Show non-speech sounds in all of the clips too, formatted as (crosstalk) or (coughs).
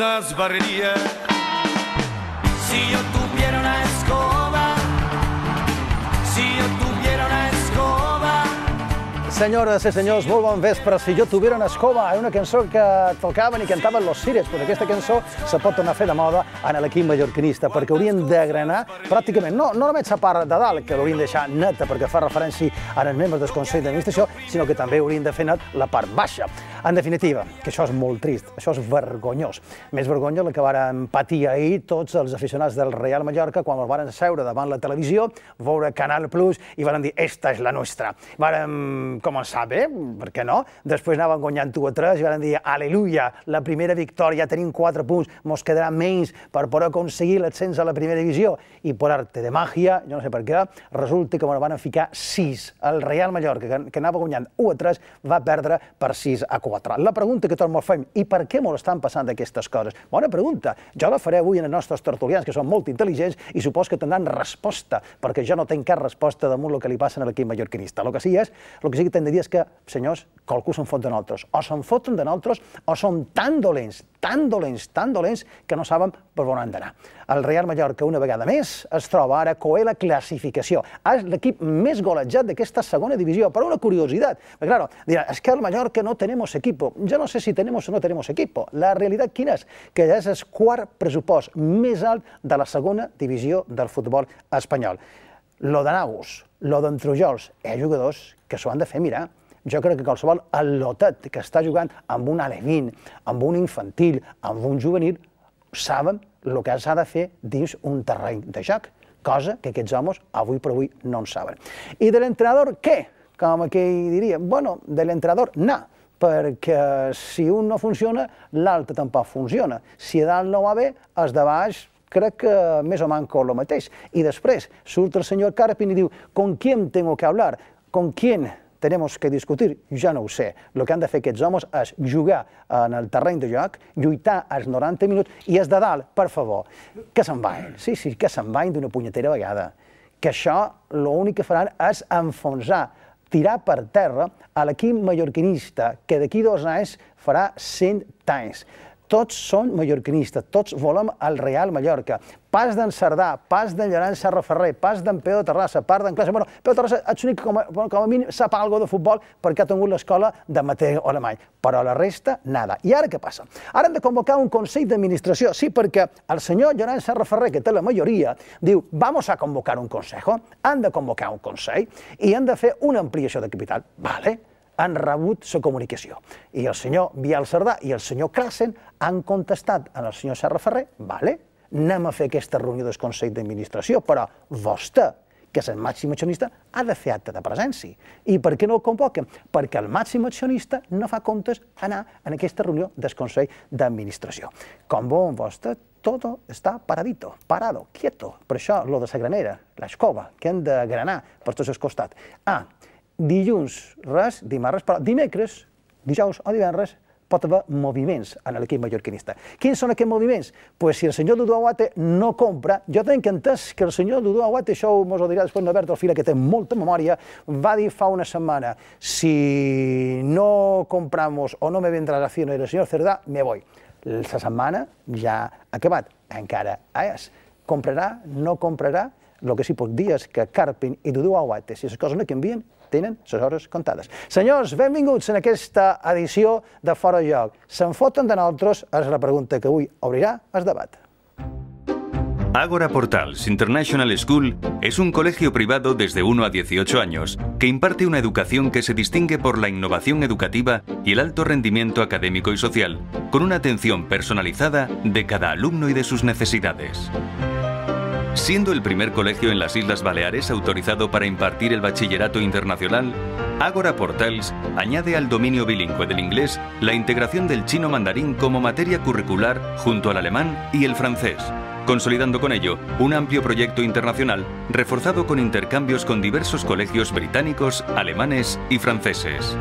barrería. Si yo tuviera una escoba, si yo tuviera una escoba. Senyores i senyors, molt bon vespre. Si jo tuviera una escoba, és una cançó que tocaven i cantaven los Sires, però aquesta cançó se pot tornar a fer de moda en l'equip mallorquinista, perquè haurien d'agranar pràcticament, no, no només la part de dalt, que l'haurien de deixar neta perquè fa referència als membres del Consell d'Administració, sinó que també haurien de fer net la part baixa. En definitiva, que això és molt trist, això és vergonyós. Més vergonya la que varen patir ahir tots els aficionats del Real Mallorca quan els varen seure davant la televisió, veure Canal Plus i varen dir, esta és la nostra. Varen començar bé, per què no? Després anaven guanyant 1 a 3 i varen dir, aleluia, la primera victòria, tenim 4 punts, mos quedarà menys per poder aconseguir l'ascens a la primera divisió. I per arte de màgia, jo no sé per què, resulta que van ficar 6. El Real Mallorca, que, que anava guanyant 1 a 3, va perdre per 6 a 4. La pregunta que tots ens fem, i per què molt estan passant aquestes coses? Bona pregunta. Jo la faré avui els nostres tertulians, que són molt intel·ligents, i supos que tindran resposta, perquè jo no tinc cap resposta damunt el que li passa a l'equip mallorquinista. El que sí és, el que sí que hem de dir és que, senyors, qualcú se'n fot de nosaltres. O se'n foten de nosaltres, o són tan dolents, tan dolents, tan dolents, que no saben per on han d'anar. El Real Mallorca, una vegada més, es troba ara coe la classificació. És l'equip més golejat d'aquesta segona divisió, per una curiositat. Perquè, claro, dirà, es que el Mallorca no tenemos equipo. Jo no sé si tenemos o no tenemos equipo. La realitat quina és? Que ja és el quart pressupost més alt de la segona divisió del futbol espanyol. Lo de Naus, lo d'Entrujols, hi ha jugadors que s'ho han de fer mirar. Jo crec que qualsevol al·lotet que està jugant amb un alevín, amb un infantil, amb un juvenil, saben el que s'ha de fer dins un terreny de joc, cosa que aquests homes avui per avui no en saben. I de l'entrenador, què? Com aquell diria, bueno, de l'entrenador, no, perquè si un no funciona, l'altre tampoc funciona. Si dalt no va bé, els de baix crec que més o manco el mateix. I després surt el senyor Carpin i diu, ¿con quién tengo que hablar? ¿Con quién tenemos que discutir? Jo no ho sé. El que han de fer aquests homes és jugar en el terreny de joc, lluitar als 90 minuts i és de dalt, per favor, que se'n vagin. Sí, sí, que se'n vagin d'una punyetera vegada. Que això l'únic que faran és enfonsar, tirar per terra a l'equip mallorquinista, que d'aquí dos anys farà 100 anys tots són mallorquinistes, tots volem el Real Mallorca. Pas d'en Cerdà, pas d'en Llorenç Serra Ferrer, pas d'en Peu de Terrassa, pas d'en Classe... Bueno, Peu de Terrassa l'únic que com, a, com a mínim sap alguna de futbol perquè ha tingut l'escola de Mateo Alemany, però la resta, nada. I ara què passa? Ara hem de convocar un Consell d'Administració, sí, perquè el senyor Llorenç Serra Ferrer, que té la majoria, diu, vamos a convocar un consejo, han de convocar un consell i han de fer una ampliació de capital. Vale, han rebut la comunicació. I el senyor Biel Cerdà i el senyor Classen han contestat al senyor Serra Ferrer, vale, anem a fer aquesta reunió del Consell d'Administració, però vostè, que és el màxim accionista, ha de fer acte de presència. I per què no el convoquen? Perquè el màxim accionista no fa comptes anar en aquesta reunió del Consell d'Administració. Com veuen vostè, todo està paradito, parado, quieto. Per això, lo de la granera, l'escova, que han de granar per tots els costats. Ah, dilluns res, dimarts, però dimecres, dijous o divendres pot haver moviments en l'equip mallorquinista. Quins són aquests moviments? Pues si el senyor Dudu Aguate no compra, jo tenc entès que el senyor Dudu Aguate, això mos ho dirà després Albert Alfila, que té molta memòria, va dir fa una setmana, si no compramos o no me vendrá la acción del senyor Cerdà, me voy. La setmana ja ha acabat, encara és. Comprarà, no comprarà, el que sí puc dir és que Carpin i Dudu Aguate, si les coses no canvien, tenen les hores comptades. Senyors, benvinguts en aquesta edició de Fora Joc. Se'n foten de nosaltres? És la pregunta que avui obrirà el debat. Ágora Portals International School es un colegio privado desde 1 a 18 años que imparte una educación que se distingue por la innovación educativa y el alto rendimiento académico y social, con una atención personalizada de cada alumno y de sus necesidades. Siendo el primer colegio en las Islas Baleares autorizado para impartir el bachillerato internacional, Ágora Portals añade al dominio bilingüe del inglés la integración del chino mandarín como materia curricular junto al alemán y el francés, consolidando con ello un amplio proyecto internacional reforzado con intercambios con diversos colegios británicos, alemanes y franceses.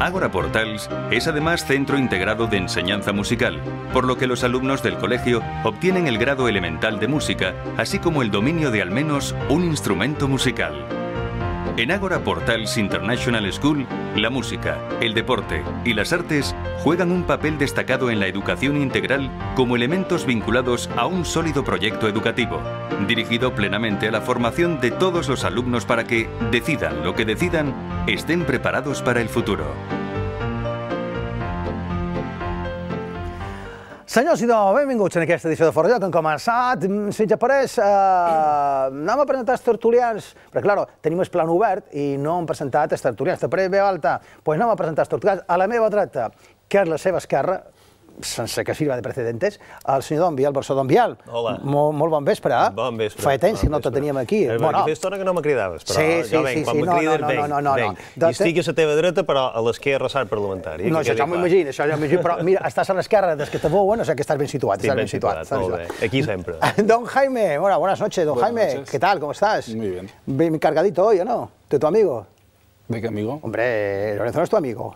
Ágora Portals es además centro integrado de enseñanza musical, por lo que los alumnos del colegio obtienen el grado elemental de música, así como el dominio de al menos un instrumento musical. En Ágora Portals International School, la música, el deporte y las artes juegan un papel destacado en la educación integral como elementos vinculados a un sólido proyecto educativo, dirigido plenamente a la formación de todos los alumnos para que, decidan lo que decidan, estén preparados para el futuro. Senyors i dones, benvinguts en aquesta edició de Fora Lloc. Hem començat, mm, si ens apareix, eh, anem a presentar els tertulians, perquè, clar, tenim el plan obert i no hem presentat els tertulians. Te pareix bé alta? Doncs pues anem a presentar els tertulians. A la meva dreta, que és la seva esquerra, sense que sirva de precedentes, el senyor Don Vial, Barçó Don Vial. Hola. Molt, molt bon vespre. eh? Bon vespre. Fa temps que bon no te teníem aquí. Eh, Bueno, Feia estona que no me cridaves, però Sí, sí, jo venc, sí, quan sí, me no, crides, no, venc, no, no, no, venc. no. I estic a la teva dreta, però a l'esquerra sal parlamentari. No, que això ja m'ho imagino, això ja m'ho imagino, però mira, estàs a l'esquerra des que te veuen, o sigui que estàs ben situat. Estic estàs ben situat, estàs molt bé. Aquí sempre. (laughs) Don Jaime, bueno, buenas noches, don Buenas Jaime, noches. ¿qué tal? ¿Cómo estás? Muy bien. Bien cargadito hoy, ¿o no? ¿De tu amigo? ¿De qué amigo? Hombre, Lorenzo no es tu amigo.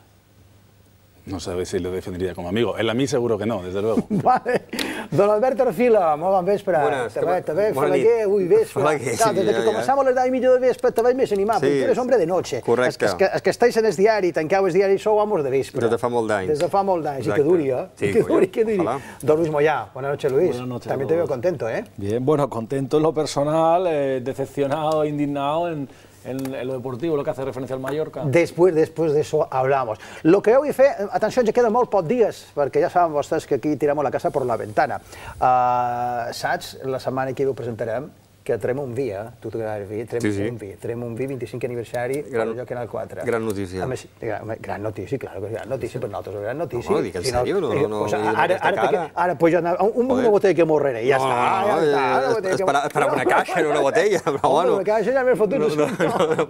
No sabes si lo defendería como amigo. Él a mí seguro que no, desde luego. (laughs) Vale. Don Alberto Orfila, molt bon vespre. Buenas, Te que ve, va- te ve, bona Falaguer, nit. ui, vespre. Falaguer, Clar, sí, desde ja, que ja. comenzamos les 10 millor de vespre te veig més animat, Sí, eres hombre de noche. correcte. És, que, és, que, estáis en el diari, tancau el diari sou amos de vespre. Des de fa molt d'anys. Des de fa molt d'anys, i que duri, eh? Sí, que duri, que duri. Don Luis Moyá, buenas noches, Luis. Buenas noches También te veo contento, ¿eh? Bien, bueno, contento en lo personal, eh, decepcionado, indignado en, en- en lo deportivo, lo que hace referencia al Mallorca. Después, después de eso hablamos. Lo que a hacer, atención, ya quedan molt pocs dies, perquè ja saben vostès que aquí tiramos la casa por la ventana. Uh, saps, la setmana que ho presentarem, que trem un vi, eh? Tu t'agrada vi, trem Sí, sí. un vi. Trem un vi, 25 aniversari, Gran- per allò Canal 4. gran notícia. A més, gran, gran notícia, que és gran notícia per nosaltres, gran notícia. No, dic en Si sèrio, no- eh, no pues, veient ara, ara, cara. ara, pues una Joder. botella que morreré, ja No, està, ja no, està. eh, una que- espera- una caixa, no una botella, però bueno. Una caixa ja m'he fotut. No,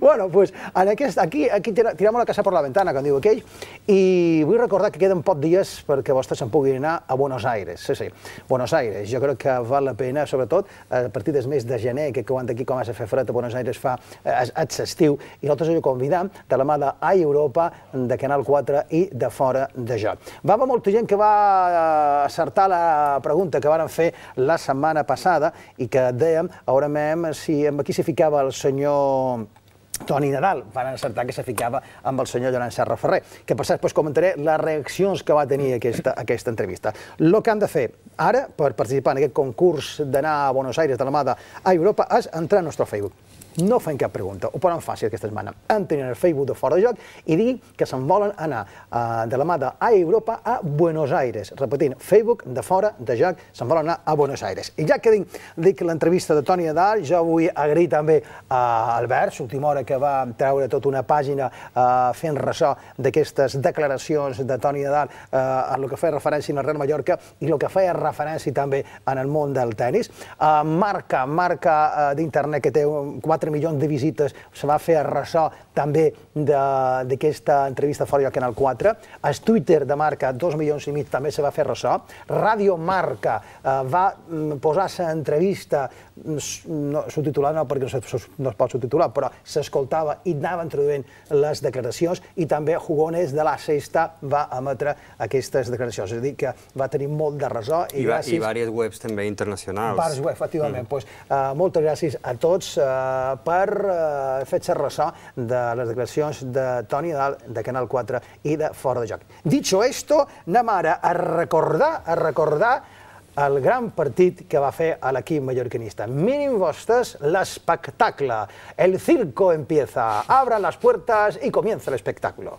Bueno, pues en aquest, aquí, aquí tira- tiramos la casa por la ventana, com diu aquell, i vull recordar que queden pocs dies perquè vostès se'n puguin anar a Buenos Aires. Sí, sí, Buenos Aires. Jo crec que val la pena, sobretot a partir del mes de gener, que quan aquí comença a fer fred a Buenos Aires fa eh, és estiu, i nosaltres ho convidam de la mà de A Europa, de Canal 4 i de fora de joc. Va haver molta gent que va eh, acertar la pregunta que varen fer la setmana passada i que dèiem, ara mem, si amb qui s'hi ficava el senyor Toni Nadal, van encertar que se ficava amb el senyor Llorenç Serra Ferrer, que per cert doncs, comentaré les reaccions que va tenir aquesta, (clears throat) aquesta entrevista. El que han de fer ara, per participar en aquest concurs d'anar a Buenos Aires de la mà a Europa, és entrar al nostre Facebook. No fem cap pregunta, ho poden fàcil aquesta setmana. Entrin en el Facebook de Fora de Joc i diguin que se'n volen anar uh, de la mà de a Europa a Buenos Aires. Repetint, Facebook de Fora de Joc, se'n volen anar a Buenos Aires. I ja que dic, dic l'entrevista de Toni Nadal, jo vull agrair també a Albert, l'última hora que va treure tota una pàgina uh, fent ressò d'aquestes declaracions de Toni Nadal uh, en el que feia referència al Real Mallorca i el que feia referència també en el món del tennis. Uh, marca, marca uh, d'internet que té un- 4 milions de visites, se va fer ressò també d'aquesta entrevista fora del Canal 4. El Twitter de marca, 2 milions i mig, també se va fer ressò. Ràdio Marca eh, va mm, posar-se entrevista, no, subtitular no, perquè no, se- no es pot subtitular, però s'escoltava i anava introduint les declaracions i també Jugones de la Sexta va emetre aquestes declaracions. És a dir, que va tenir molt de ressò i, I, va, gràcies... I diverses webs també internacionals. Bars web, efectivament. Mm. Pues, uh, moltes gràcies a tots uh, per uh, fer-se ressò de les declaracions de Toni Nadal, de Canal 4 i de Fora de Joc. Dicho esto, anem ara a recordar, a recordar el gran partit que va fer a l'equip mallorquinista. Miren vostès l'espectacle. El circo empieza. Abran las puertas y comienza el espectáculo.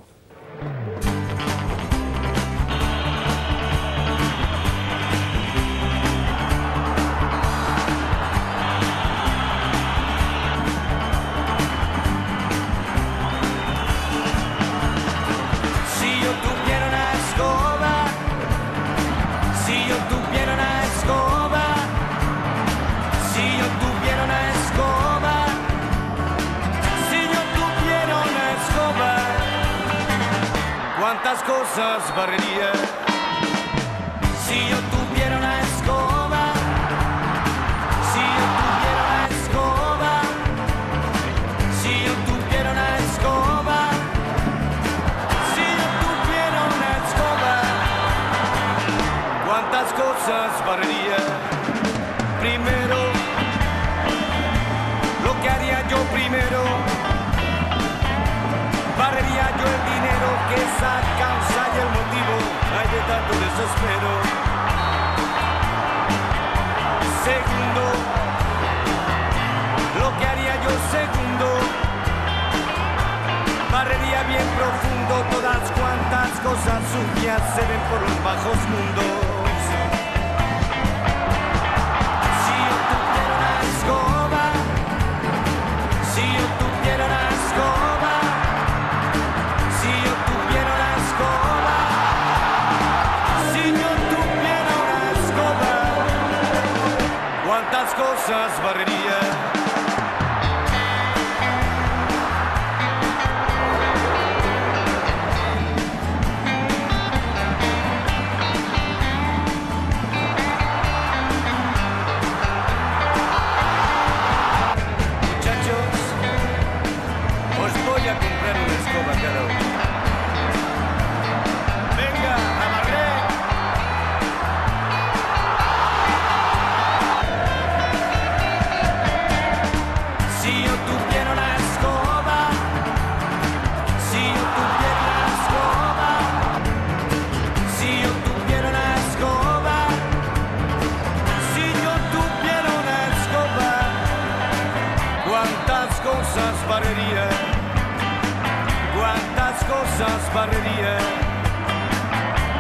espero. Segundo, lo que haría yo segundo, barrería bien profundo todas cuantas cosas sucias se ven por los bajos mundos. Sazbar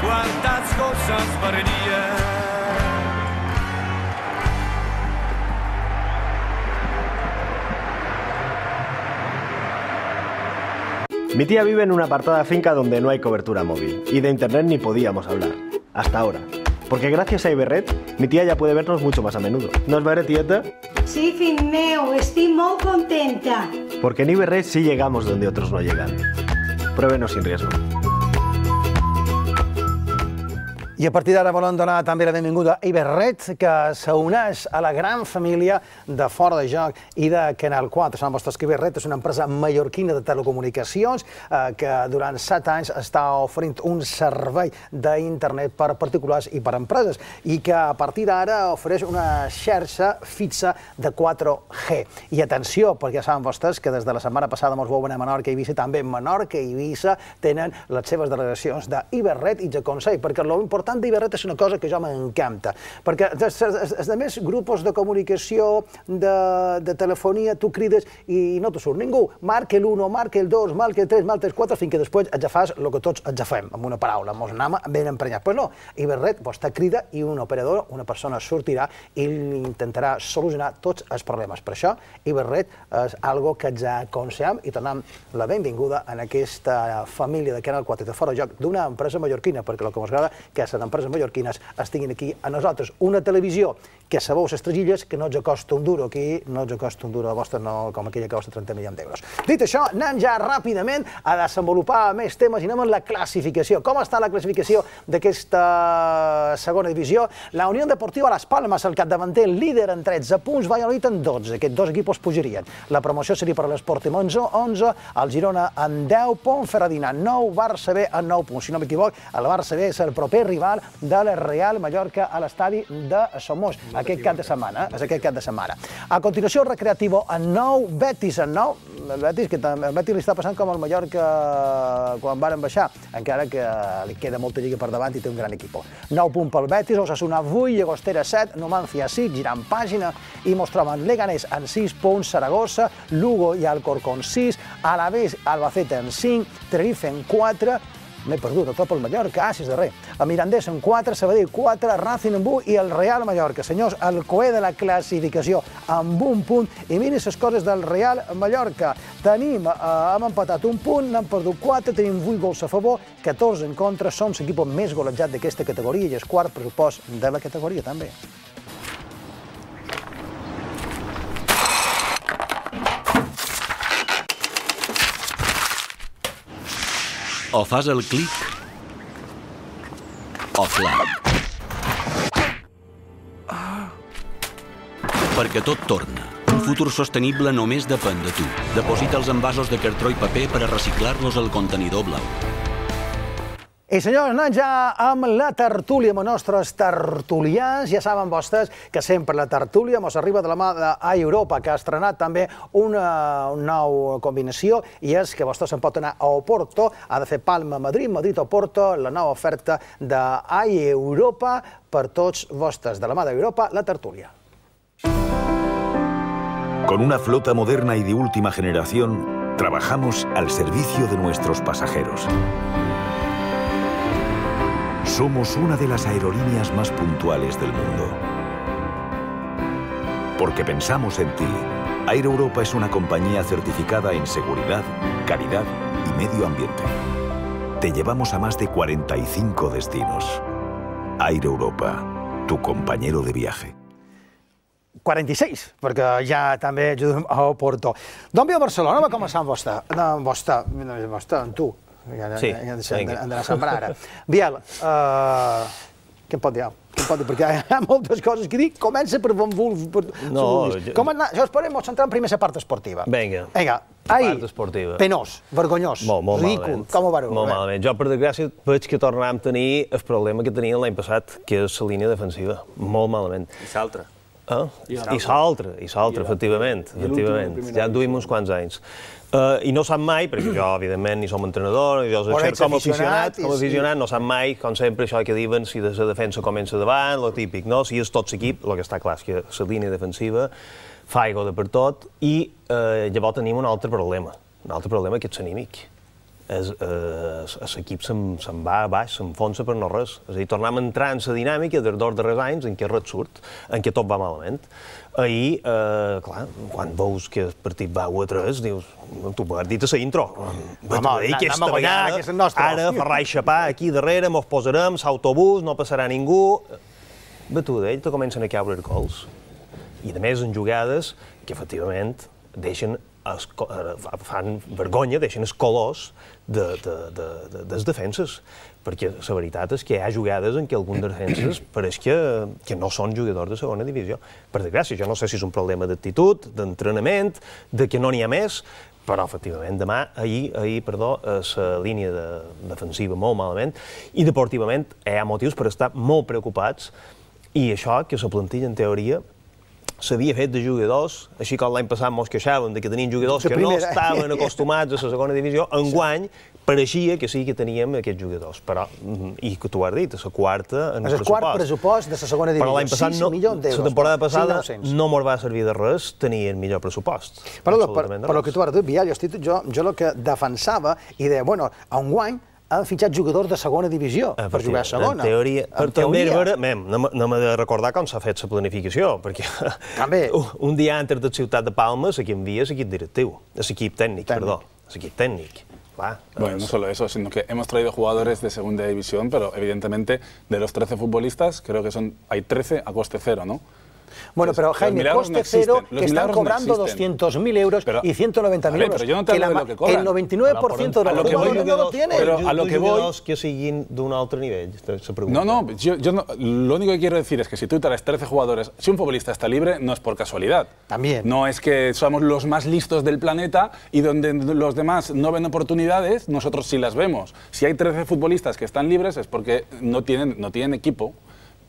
cuántas cosas. Mi tía vive en una apartada finca donde no hay cobertura móvil y de internet ni podíamos hablar. Hasta ahora. Porque gracias a Iberret, mi tía ya puede vernos mucho más a menudo. ¿No es verdad, tieta? Sí, fill meu, estic molt contenta. Porque en Iberret sí llegamos donde otros no llegan. Pruébenos sin riesgo. I a partir d'ara volem donar també la benvinguda a Iberret, que s'uneix a la gran família de Fora de Joc i de Canal 4. Saben vostès que Iberret és una empresa mallorquina de telecomunicacions eh, que durant set anys està oferint un servei d'internet per particulars i per empreses i que a partir d'ara ofereix una xarxa fixa de 4G. I atenció, perquè saben vostès que des de la setmana passada ens veuen a Menorca i Eivissa, també Menorca i Eivissa tenen les seves delegacions d'Iberret i de Consell, perquè lo important d'Iberret és una cosa que jo m'encanta, perquè els, altres grups de comunicació, de, de telefonia, tu crides i no te surt ningú. Marca l'1, marca el 2, marca el 3, marca el 4, fins que després ja fas el que tots ja fem, amb una paraula, mos anem ben emprenyats. Però no, Iberret, vostè crida i un operador, una persona sortirà i intentarà solucionar tots els problemes. Per això, Iberret és algo que ja aconsellem i donem la benvinguda en aquesta família de Canal 4 de Fora Joc d'una empresa mallorquina, perquè el que ens agrada que les empreses mallorquines estiguin aquí a nosaltres. Una televisió que sabeu les tragilles, que no ens costa un duro, aquí no ens costa un duro, la vostra no, com aquella que costa 30 milions d'euros. Dit això, anem ja ràpidament a desenvolupar més temes i anem amb la classificació. Com està la classificació d'aquesta segona divisió? La Unió Deportiva Las Palmas, el capdavanter, líder en 13 punts, Valladolid en 12. Aquests dos equipos pujarien. La promoció seria per a l'Esport 11, 11, el Girona en 10, Ponferradina 9, Barça B en 9 punts. Si no m'equivoc, el Barça B és el proper rival del Real Mallorca a l'estadi de Somos aquest cap de setmana. Eh? És aquest cap de setmana. A continuació, el Recreativo en 9, Betis en 9. El Betis, que el Betis li està passant com el Mallorca quan varen baixar, encara que li queda molta lliga per davant i té un gran equip. 9 punts pel Betis, Osasuna 8, Llagostera 7, Numancia 6, girant pàgina i mos troben Leganés en 6 punts, Saragossa, Lugo i Alcorcón 6, Alavés, Albacete en 5, Tenerife en 4, m'he perdut, el top el Mallorca, ah, si és darrer. El Mirandés en 4, Sabadell 4, Racing en 1 i el Real Mallorca. Senyors, el coer de la classificació amb un punt. I mirin les coses del Real Mallorca. Tenim, eh, hem empatat un punt, n'hem perdut 4, tenim 8 gols a favor, 14 en contra, som l'equip més golejat d'aquesta categoria i és quart pressupost de la categoria també. O fas el clic o flat. Perquè tot torna. Un futur sostenible només depèn de tu. Deposita els envasos de cartró i paper per a reciclar-los al contenidor blau. I senyors, anem ja amb la tertúlia, amb els nostres tertulians. Ja saben vostès que sempre la tertúlia mos arriba de la mà d'Europa, que ha estrenat també una, una nova combinació, i és que vostè se'n pot anar a Oporto, ha de fer Palma, Madrid, Madrid, Oporto, la nova oferta d'Europa per tots vostres. De la mà d'Europa, la tertúlia. Con una flota moderna y de última generación, trabajamos al servicio de nuestros pasajeros. Somos una de las aerolíneas más puntuales del mundo. Porque pensamos en ti. Air Europa es una compañía certificada en seguridad, calidad y medio ambiente. Te llevamos a más de 45 destinos. Air Europa, tu compañero de viaje. 46, perquè ja també ajudem a Oporto. D'on a Barcelona? Va començar amb vostè. No, vostè, no, tu. Ja, Sí, ja, ja, hem d'anar a sembrar ara. Biel, uh, què em pot dir? Què em pot dir? Perquè hi ha moltes coses que dir. Comença per on vulguis. Per, No, jo- Com anar? Jo esperem, ens centrem primer a la part esportiva. Vinga. Vinga, ahir, Part esportiva. penós, vergonyós, Molt, molt ridícul. malament. Com ho vareu? Molt malament. Jo, per desgràcia, veig que tornàvem a tenir el problema que teníem l'any passat, que és la línia defensiva. Molt malament. I l'altre. Ah? I l'altre, i l'altre, efectivament. Efectivament. Ja duim uns quants anys. Uh, I no sap mai, perquè jo, evidentment, ni som entrenador, ni jo Però ets com a aficionat com a aficionat, no sap mai, com sempre, això que diuen, si de la defensa comença davant, lo típic, no? Si és tot l'equip, el que està clar és que la línia defensiva fa aigua de per tot, i eh, llavors tenim un altre problema, un altre problema que és anímic. És, eh, l'equip se'n se va a baix, s'enfonsa per no res. És a dir, tornem a entrar en la dinàmica dels dos darrers anys en què res surt, en què tot va malament. Ahir, eh, clar, quan veus que el partit va 1 a 3, dius, tu m'ho has dit a la intro. Home, Home, anem aquesta vegada, que és nostre. ara Ferrar i Xapà aquí darrere, mos posarem, l'autobús, no passarà ningú. Batu d'ell, te comencen a caure gols. I a més en jugades que efectivament deixen co- eh, fan vergonya, deixen els colors de, de, de, de, des defenses. Perquè la veritat és que hi ha jugades en què alguns defenses (clears throat) pareix que, que no són jugadors de segona divisió. Per desgràcia, jo no sé si és un problema d'actitud, d'entrenament, de que no n'hi ha més, però efectivament demà, ahir, ahir perdó, eh, la línia de, defensiva molt malament i deportivament hi ha motius per estar molt preocupats i això, que la plantilla en teoria s'havia fet de jugadors, així com l'any passat mos queixàvem de que tenien jugadors que no estaven acostumats a la segona divisió, (laughs) enguany pareixia que sí que teníem aquests jugadors, però, i que tu ho has dit, a la quarta en És el el quart pressupost. pressupost de la segona divisió. Però l'any passat, 6 no, la temporada passada 6.900. no mos va servir de res tenir el millor pressupost. Però, de per lo res. que tu has dit, Biel, jo, estic, jo, jo el que defensava i deia, bueno, a un guany han fitxat jugadors de segona divisió per jugar a segona. En teoria, En però també és teoria. vera, mem, no, m'he de recordar com s'ha fet la planificació, perquè (laughs) També. (laughs) un- dia antes de Ciutat de Palma s'equip envia l'equip directiu, l'equip tècnic, Tècnic. perdó, l'equip tècnic. Va, Bueno, no solo eso, sino que hemos traído jugadores de segunda división, pero evidentemente de los 13 futbolistas, creo que son hay 13 a coste cero, ¿no? Bueno, pero Jaime, coste no cero, los que están no cobrando existen. 200.000 euros Pero- y 190.000 Vale, euros. pero yo no te que la de lo que ma- cobran. el 99% de los lo que voy, jugadores no lo tienen. Pero a lo que voy- que d'un altre nivell, se pregunta. No, no, yo, yo no- lo único que quiero decir es que si tú traes 13 jugadores, si un futbolista está libre, no es por casualidad. También. No es que somos los más listos del planeta y donde los demás no ven oportunidades, nosotros sí las vemos. Si hay 13 futbolistas que están libres es porque no tienen, no tienen equipo.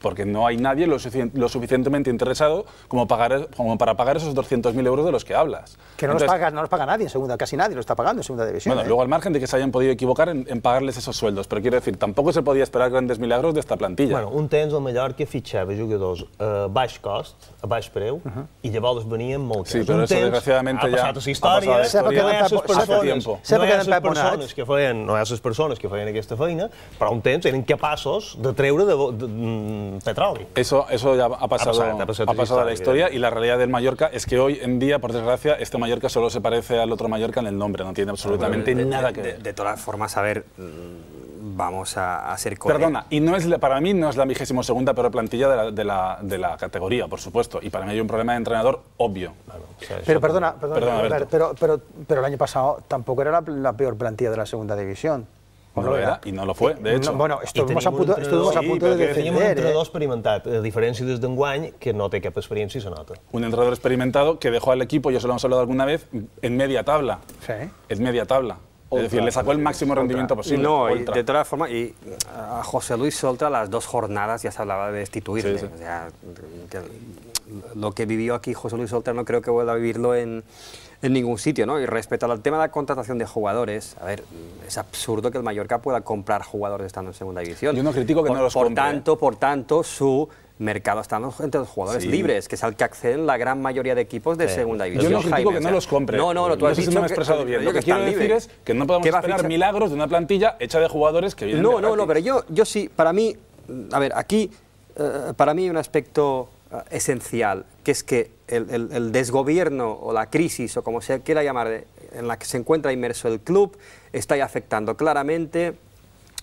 Porque no hay nadie lo, suficien- lo suficientemente interesado como, pagar, como para pagar esos 200.000 euros de los que hablas. Que no los, Entonces, paga, no los paga nadie en segunda, casi nadie lo está pagando en segunda división. Bueno, ¿eh? luego al margen de que se hayan podido equivocar en, en pagarles esos sueldos, pero quiero decir, tampoco se podía esperar grandes milagros de esta plantilla. Bueno, un temps al Mallorca fitxava jugadors a baix cost, a baix preu, i llavors venien molt Sí, però Un eso, temps desgraciadamente, ha ya passat ha pasado la Sembla que no hi ha les persones, no hi que ha les persones que feien, no hi ha les persones que feien aquesta feina, però un temps eren capaços de treure de, de, de, petroli. Eso, eso ya ha pasado, ha pasado ha pasado a la historia, y la realidad del Mallorca es que hoy en día, por desgracia, este Mallorca solo se parece al otro Mallorca en el nombre, no tiene absolutamente De- de- nada que de, ver. de todas formas, a ver, mm, vamos a, a ser coherentes. Perdona, y no es la- para mí no es la vigésimo segunda peor plantilla de la, de, la, de la categoría, por supuesto, y para mí hay un problema de entrenador obvio. Pero perdona, perdona, Perdona, pero, pero, pero el año pasado tampoco era la, la peor plantilla de la segunda división. ¿O No lo era, y no lo fue, de hecho. No, bueno, I estuvimos a tenim un punto, estuvimos a punto de que Teníem un defender, entrenador ¿eh? experimentat, a diferència des d'enguany, que no té cap experiència i se nota. Un entrenador experimentado que dejó al equipo, ya se lo hemos hablado alguna vez, en media tabla. Sí. En media tabla. es decir, le sacó el máximo rendimiento posible. No, y Ultra. de todas formas, y a José Luis Soltra las dos jornadas ya se hablaba de destituirle. Sí, sí. O sea, que lo que vivió aquí José Luis Solter no creo que vuelva a vivirlo en, en ningún sitio, ¿no? Y respecto al tema de la contratación de jugadores, a ver, es absurdo que el Mallorca pueda comprar jugadores estando en segunda división. Yo no critico que por, no los por compre, ¿eh? tanto, por tanto, su mercado está en los- entre los jugadores Sí. libres, que es al que acceden la gran mayoría de equipos de segunda Yo división. no critico Jaime, que o no los compre. No, no, no, tú no has si dicho me he expresado que, bien. yo Lo que quiero están decir es que no podemos ¿Qué va a esperar milagros de una plantilla hecha de jugadores que vienen No, de no, no, pero yo, yo sí, para mí, a ver, aquí, eh, para mí hay un aspecto eh, esencial, que es que el, el- el desgobierno o la crisis, o como se quiera llamar, de- en la que se encuentra inmerso el club, está afectando claramente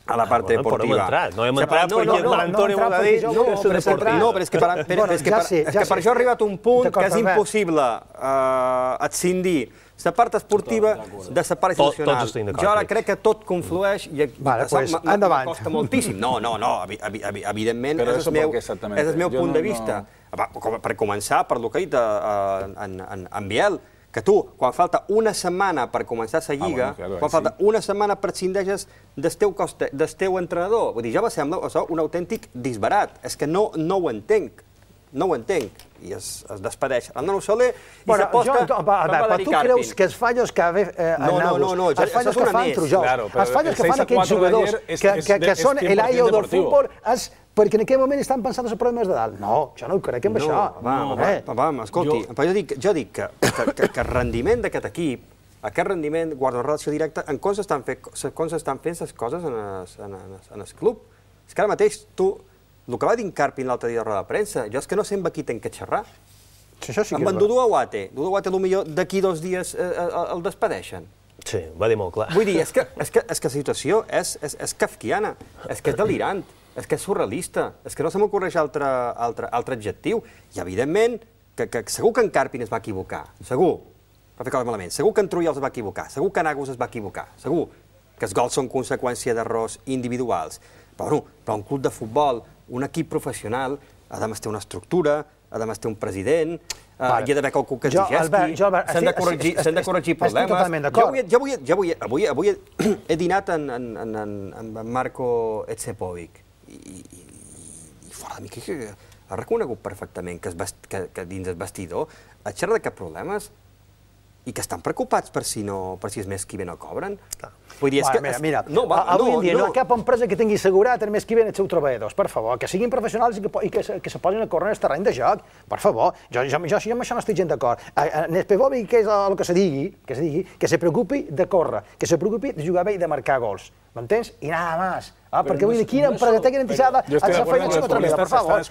a la parte bueno, podemos deportiva. entrar. No hem O sea, entrat no, no, no, Antonio no, volia ser però és, deportiu. no, però és que per, per, Bueno, és que per, sé, és que per això ha arribat un punt que és impossible eh, escindir la part esportiva de la part institucional. d'acord, jo ara crec. que tot conflueix i Vale, pues, endavant. costa moltíssim. No, no, no, evi- evi- evi- evidentment, Però és el meu, és el meu punt no- de vista. Com- per començar, per el que ha dit eh, en, en, en Biel, que tu, quan falta una setmana per començar la Lliga, bueno, claro, quan falta sí. una setmana prescindeixes del teu, coste, del teu entrenador. Vull dir, ja me sembla això, un autèntic disbarat. És que no, no ho entenc. No ho entenc. I es, es despedeix el Nano Soler i Bueno, s'aposta jo, va, a veure, però tu creus que els fallos que eh, No, no, no, no, els fallos és que fan més. Trujol, Claro, els fallos el que fan 6 a aquells 4 jugadors que, que, que són 100% l'AIO del futbol és perquè en aquell moment estan pensant els problemes de dalt. No, jo no ho crec amb no, això. Va, no, va, eh. va, va, escolti, jo, jo dic, jo dic que, que, que, que el rendiment d'aquest equip, aquest rendiment, guarda relació directa, en com s'estan fent, com s'estan fent les coses en el, en, el, en el club. És que ara mateix tu, el que va dir en Carpin l'altre dia a la roda de premsa, jo és que no sé amb qui tenc que xerrar. Sí, això sí que amb en. Dudu Aguate, Dudu Aguate potser d'aquí dos dies eh, eh, el despedeixen. Sí, va dir molt clar. Vull dir, és que, és que, és que la situació és, és, és kafkiana, és que és delirant, és que és surrealista, és que no se m'ocorreix altre, altre, altre adjectiu. I, evidentment, que, que segur que en Carpin es va equivocar, segur, va fer coses malament, segur que en Trujol es va equivocar, segur que Nagus es va equivocar, segur que els gols són conseqüència d'errors individuals. Però, bueno, però un club de futbol, un equip professional, ha de té una estructura, ha de té un president. Uh, hi ha d'haver qualcú que Albert, s'han de estic- corregir, estic- de estic- corregir estic problemes. totalment Jo d'acord. avui, jo avui, jo avui, avui, avui he, dinat en, en, en, en, en Marco Etsepovic i, i, fora de mi que, que ha reconegut perfectament que, es que, que dins el vestidor es xerra de cap problemes i que estan preocupats per si, no, per si els més qui ve no cobren. Vull dir, és que... mira, mira, no, va, avui no, en dia no. no. cap empresa que tingui assegurat el mes que ve els seus treballadors, per favor, que siguin professionals i que, i que, que se posin a córrer en el terreny de joc, per favor, jo, jo, jo, jo amb això no estic gens d'acord. Eh, eh, En el Pevovi, que és el que se digui, que se digui, que se preocupi de córrer, que se preocupi de jugar bé i de marcar gols, m'entens? I nada más. Ah, Pero vull dir, es- quina no es empresa solo- té garantizada pero yo estoy de esa acuerdo feina que vida, por favor.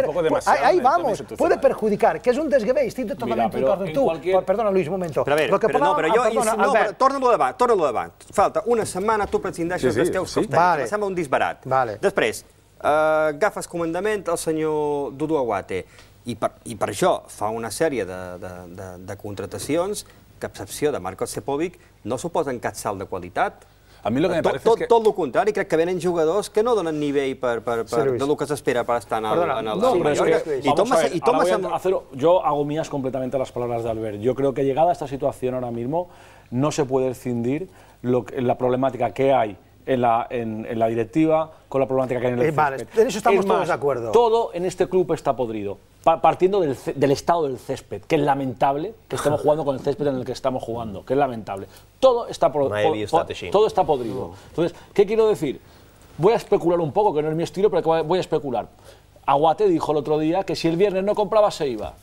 un poco per- ahí tema vamos, puede perjudicar, que és un desgavell, estic totalment Mira, d'acord amb en tu. cualquier- Per- Perdona, Luis, un moment. Però a veure, Lo que però no, parlàvem- però ah, perdona, no, però torna-lo davant, torna-lo davant. Falta una setmana, tu prescindeixes Sí, sí, dels teus sí. costats. Vale. Em sembla un disbarat. Vale. Després, eh, agafes comandament el senyor Dudu Aguate i per, i per això fa una sèrie de, de, de, de contratacions que, a excepció de Marcos Sepovic, no suposen cap salt de qualitat. A mi lo que me parece tot, es que... tot el contrari, crec que venen jugadors que no donen nivell per, per, per, de lo que s'espera per estar en el, Perdona, en el, no, pero es que- a m'ha- ver, ahora m'ha voy a hacer- yo hago mías completamente las palabras de Albert. Yo creo que llegada a esta situación ahora mismo no se puede escindir lo la problemática que hay en la, en, en la directiva con la problemática que hay en el Eh, vale, en eso estamos Es todos de acuerdo. Todo en este club está podrido. Pa- partiendo del, estado del césped, que es lamentable que estemos (laughs) jugando con el césped en el que estamos jugando, que es lamentable. Todo está, po- po- així. todo está podrido. Entonces, ¿qué quiero decir? Voy a especular un poco, que no es mi estilo, pero voy a especular. Aguate dijo el otro día que si el viernes no compraba se iba.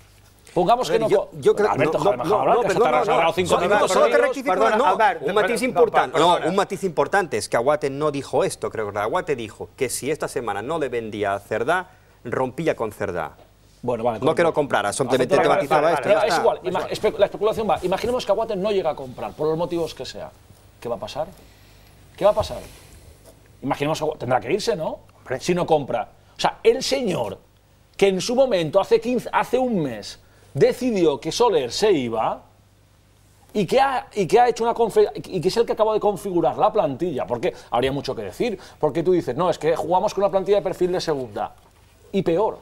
Pongamos que ver, no. yo, yo creo Alberto, no, joder, no, no, ha no, regalado cinco solo- minutos solo que rectifico, Perdona, no, Albert, un matiz importante, no, un matiz importante es que Aguate no dijo esto, creo que Aguate dijo que si esta semana no le vendía a Cerdá, rompía con Cerdá. Bueno, vale. No que no comprara, simplemente te matizaba esto. Es igual, la especulación va. Imaginemos que Aguate no llega a comprar, por los motivos que sea. ¿Qué va a pasar? ¿Qué va a pasar? Imaginemos tendrá que irse, ¿no? Si no compra. O sea, el señor que en su momento, hace, 15, hace un mes, decidió que Soler se iba y que ha, y que ha hecho una y que es el que acaba de configurar la plantilla, porque habría mucho que decir, porque tú dices, no, es que jugamos con una plantilla de perfil de segunda. Y peor,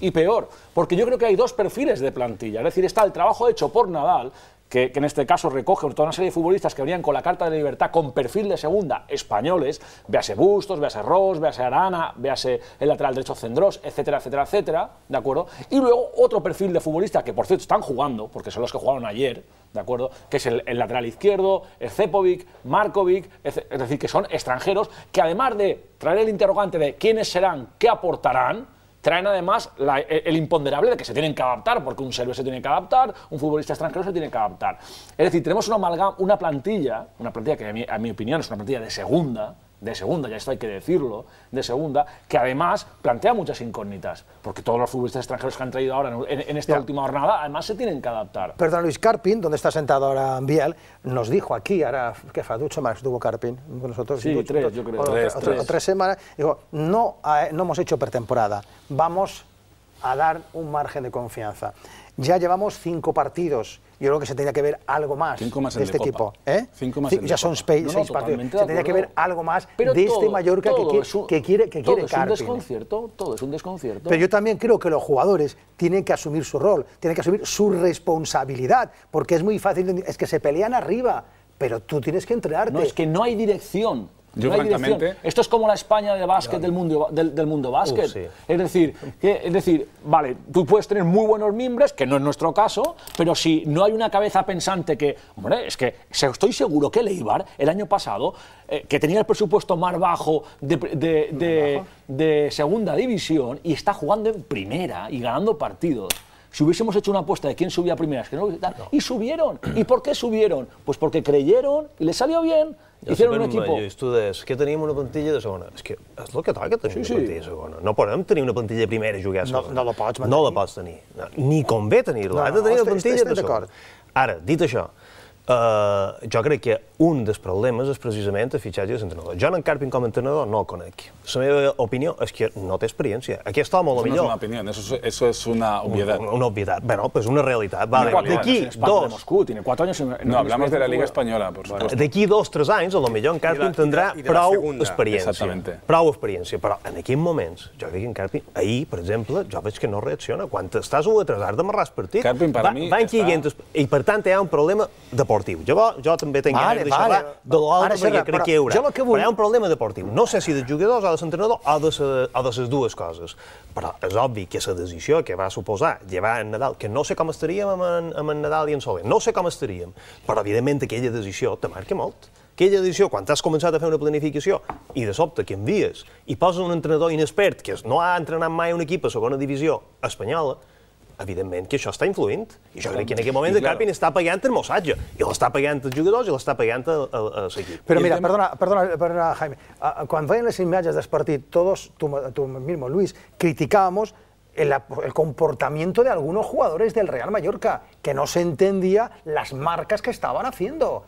y peor, porque yo creo que hay dos perfiles de plantilla, es decir, está el trabajo hecho por Nadal, que, en este caso recoge toda una serie de futbolistas que venían con la carta de libertad con perfil de segunda españoles, véase Bustos, véase Ross, véase Arana, véase el lateral derecho Cendrós, etcétera, etcétera, etcétera, ¿de acuerdo? Y luego otro perfil de futbolistas que por cierto están jugando, porque son los que jugaron ayer, ¿de acuerdo? Que es el, lateral izquierdo, el Cepovic, Markovic, es es decir, que son extranjeros que además de traer el interrogante de quiénes serán, qué aportarán, traen además el imponderable de que se tienen que adaptar, porque un serbio se tiene que adaptar, un futbolista extranjero se tiene que adaptar. Es decir, tenemos una, amalgam- una plantilla, una plantilla que a a mi opinión es una plantilla de segunda, de segunda, ya esto hay que decirlo, de segunda, que además plantea muchas incógnitas, porque todos los futbolistas extranjeros que han traído ahora en, en esta Ya. última jornada, además se tienen que adaptar. Perdón, Luis Carpin, donde está sentado ahora Biel, nos dijo aquí, ahora, ¿qué fue? ¿Ocho más tuvo Carpin con nosotros? Sí, tres, yo creo. o- Tres, o- tres. o tres semanas. Digo, no, no hemos hecho pretemporada, vamos a dar un margen de confianza. Ya llevamos cinco partidos. Yo creo que se tenía que ver algo más Cinco más de de este Copa. equipo. ¿eh? Cinco más de ya son seis, No, no, seis partidos. Se de tenía que ver algo más Pero de este Mallorca que quiere, un- que quiere, que todo quiere es un desconcierto, todo es un desconcierto. Pero yo también creo que los jugadores tienen que asumir su rol, tienen que asumir su responsabilidad, porque es muy fácil, de- es que se pelean arriba, pero tú tienes que entrenarte. No, es que no hay dirección. Yo, no francamente-. Esto es como la España de básquet del mundo, del, del mundo básquet. Sí. es, decir, que, es decir, vale, tú puedes tener muy buenos miembros, que no es nuestro caso, pero si no hay una cabeza pensante que, hombre, es que estoy seguro que Leibar el año pasado, eh, que tenía el presupuesto más bajo de, de- de- de segunda división y está jugando en primera y ganando partidos. Si hubiésemos hecho una apuesta de quién subía a primeras, que no, y subieron. ¿Y por qué subieron? Pues porque creyeron y les salió bien. Hicieron un equipo. I tu deies que teníem una plantilla de segona. És que és el que toca tenir Sí, una sí. plantilla de segona. No podem tenir una plantilla de primera i jugar a No- segona. no la pots No mantenir. la pots tenir. No, Ni convé tenir-la. No, Has de no, tenir una estic- plantilla estic de segona. Ara, dit això, eh, jo crec que un dels problemes és precisament el fitxatge de l'entrenador. Jo en Carpin com a entrenador no el conec. La meva opinió és que no té experiència. Aquest home, a lo Eso no millor... una es, eso es una obviedad. Una, una obvietat. Bueno, pues una realitat. Vale. D'aquí de dos, Moscú, tiene cuatro años en, en No, hablamos de la Liga Española, por supuesto. D'aquí dos, tres anys, a lo millor en Carpin de- tindrà de prou segunda. experiència. Exactamente. Prou experiència, però en aquells moments, jo crec que en Carpin, ahir, per exemple, jo veig que no reacciona. Quan estàs 1 a 3, has d'amarrar el partit. Carpin, per va, mi, van està- I per tant hi ha un problema deportiu. Jo, jo també tinc Vale, ganes de vale. xerrar de l'altre, perquè crec que hi haurà. jo el que vull- Però hi ha un problema deportiu. No sé si dels jugadors o de l'entrenador o de, sa, o de les dues coses. Però és obvi que la decisió que va suposar llevar en Nadal, que no sé com estaríem amb en, amb en Nadal i en Soler, no sé com estaríem, però evidentment aquella decisió te marca molt. Aquella decisió, quan has començat a fer una planificació i de sobte canvies i poses un entrenador inexpert que no ha entrenat mai un equip a segona divisió espanyola, evidentment que això està influint. I jo crec que en aquest moment I el claro. Carpin està pagant el mossatge, i l'està pagant els jugadors i l'està pagant a, a, a l'equip. El mira, perdona, perdona, perdona, Jaime. Ah, ah, Cuando vayan las imágenes de partido, todos, tú, tú mismo, Luis, criticábamos el, el comportamiento de algunos jugadores del Real Mallorca, que no se entendía las marcas que estaban haciendo.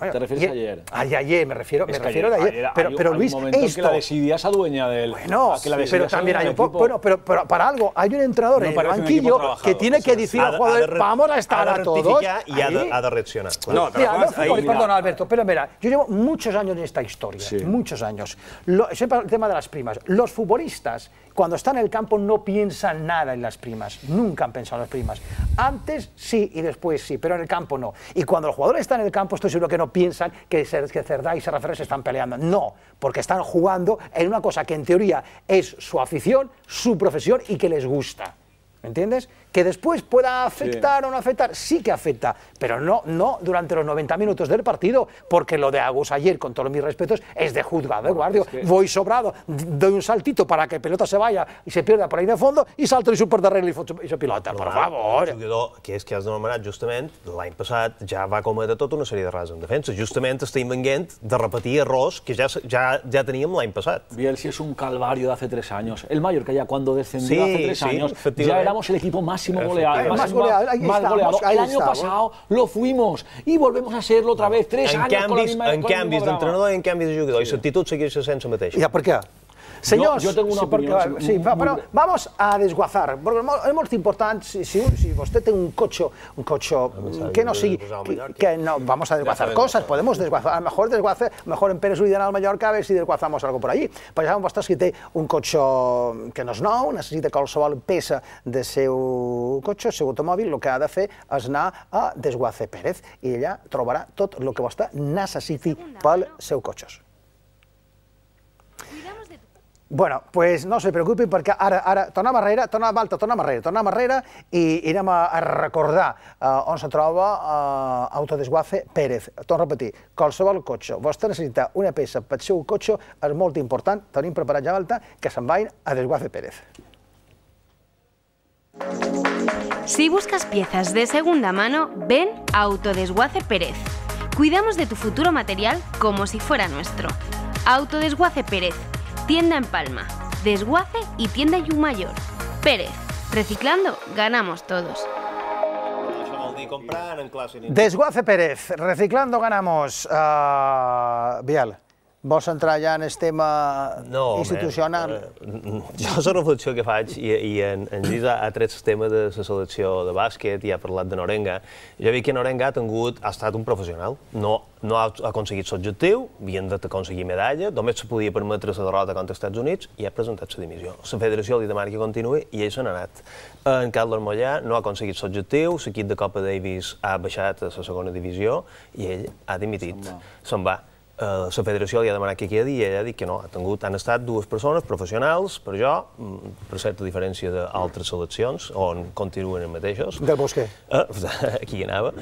Bueno, ¿Te refieres y- a ayer? Ay, ayer, me refiero, me refiero de ayer. ayer pero, hay- pero hay Luis, un en que esto... la desidia se adueña del. Bueno, que la pero también hay un poco, bueno, pero, pero para algo hay un entrenador No en el banquillo que tiene o que decir al jugador, vamos a estar a todos. i ha de, ahí". ha de reaccionar. No, los formas, ahí- perdón, Alberto, pero mira, yo llevo muchos años en esta historia, Sí. muchos años. Lo- siempre el tema de las primas. Los futbolistas, cuando están en el campo, no piensan nada en las primas. Nunca han pensado en las primas. Antes sí y después sí, pero en el campo no. Y cuando los jugadores están en el campo, estoy seguro que no piensan que, Cer- que Cerdá y Serra Ferrer se están peleando. No, porque están jugando en una cosa que en teoría es su afición, su profesión y que les gusta. ¿Me entiendes? Que después pueda afectar o no afectar, sí que afecta, pero no, no durante los 90 minutos del partido, porque lo de Agus ayer, con todos mis respetos, es de juzgado de guardia. Voy sobrado, doy un saltito para que pelota se vaya y se pierda por ahí de fondo y salto y super de regla y fot- y se pilota. Por favor. El jugador, que és que has anomenat justament, l'any passat ja va cometre tota una sèrie d'errors en defensa. Justament estem venint de repetir errors que ja, ja, ja teníem l'any passat. Bielsi es un calvario de hace tres años. El Mallorca ya cuando descendió Sí, hace tres sí, años, ya éramos el equipo máximo goleado. Efectivamente. Más ahí más ahí El año pasado lo fuimos y volvemos a serlo otra vez. Tres En años con la canvis, misma en con canvis d'entrenador i en canvis de jugador. I l'actitud segueix sent la mateixa. Ja, per què? Señors, yo tengo una sí, porque, opinión, sí, muy- va, muy pero bre- vamos a desguazar, porque es molt- és molt important, si, si, si vostè té un cotxe, un cotxe que no sigui, que, que no, vamos a desguazar cosas, podemos desguazar, a lo mejor desguace, a lo mejor en Pérez Ullidan al Mallorca, a ver si desguazamos algo por allí. Per exemple, vostè si té un cotxe que no és nou, necessita qualsevol peça del seu cotxe, el seu automòbil, el que ha de fer és anar a Desguace Pérez i allà trobarà tot el que vostè necessiti pel seu cotxe. Bueno, pues no se preocupi perquè ara, ara tornem arrere, tornem Balta, tornem arrere, tornem arrere i irem a, recordar uh, on se troba uh, Autodesguace Pérez. Torno a repetir, qualsevol cotxe, vostè necessita una peça pel seu cotxe, és molt important, tenim preparat ja Balta, que se'n vagin a Desguace Pérez. Si buscas piezas de segunda mano, ven a Autodesguace Pérez. Cuidamos de tu futuro material como si fuera nuestro. Autodesguace Pérez. Tienda en Palma, Desguace y tienda en Yumayor. Pérez. Reciclando, ganamos todos. Desguace Pérez, reciclando ganamos. Uh, Biel, vols entrar ja en el tema No, home, institucional? eh, jo la reflexió que faig, i, i en, en Lluís ha, ha tret el tema de la selecció de bàsquet i ha parlat de Norenga, jo veig que Norenga ha, tingut, ha estat un professional, no, no ha aconseguit l'objectiu, havien d'aconseguir medalla, només se podia permetre la derrota contra els Estats Units i ha presentat la dimissió. La federació li demana que continuï i ell se n'ha anat. En Carlos Mollà no ha aconseguit l'objectiu, l'equip de Copa Davis ha baixat a la segona divisió i ell ha dimitit. Se'n va. Uh, la federació li ha demanat que quedi i ell ha dit que no. Ha tingut, han estat dues persones professionals, per jo, mm, per certa diferència d'altres seleccions, on continuen els mateixos. Del Bosquer. Uh, (laughs) aquí anava.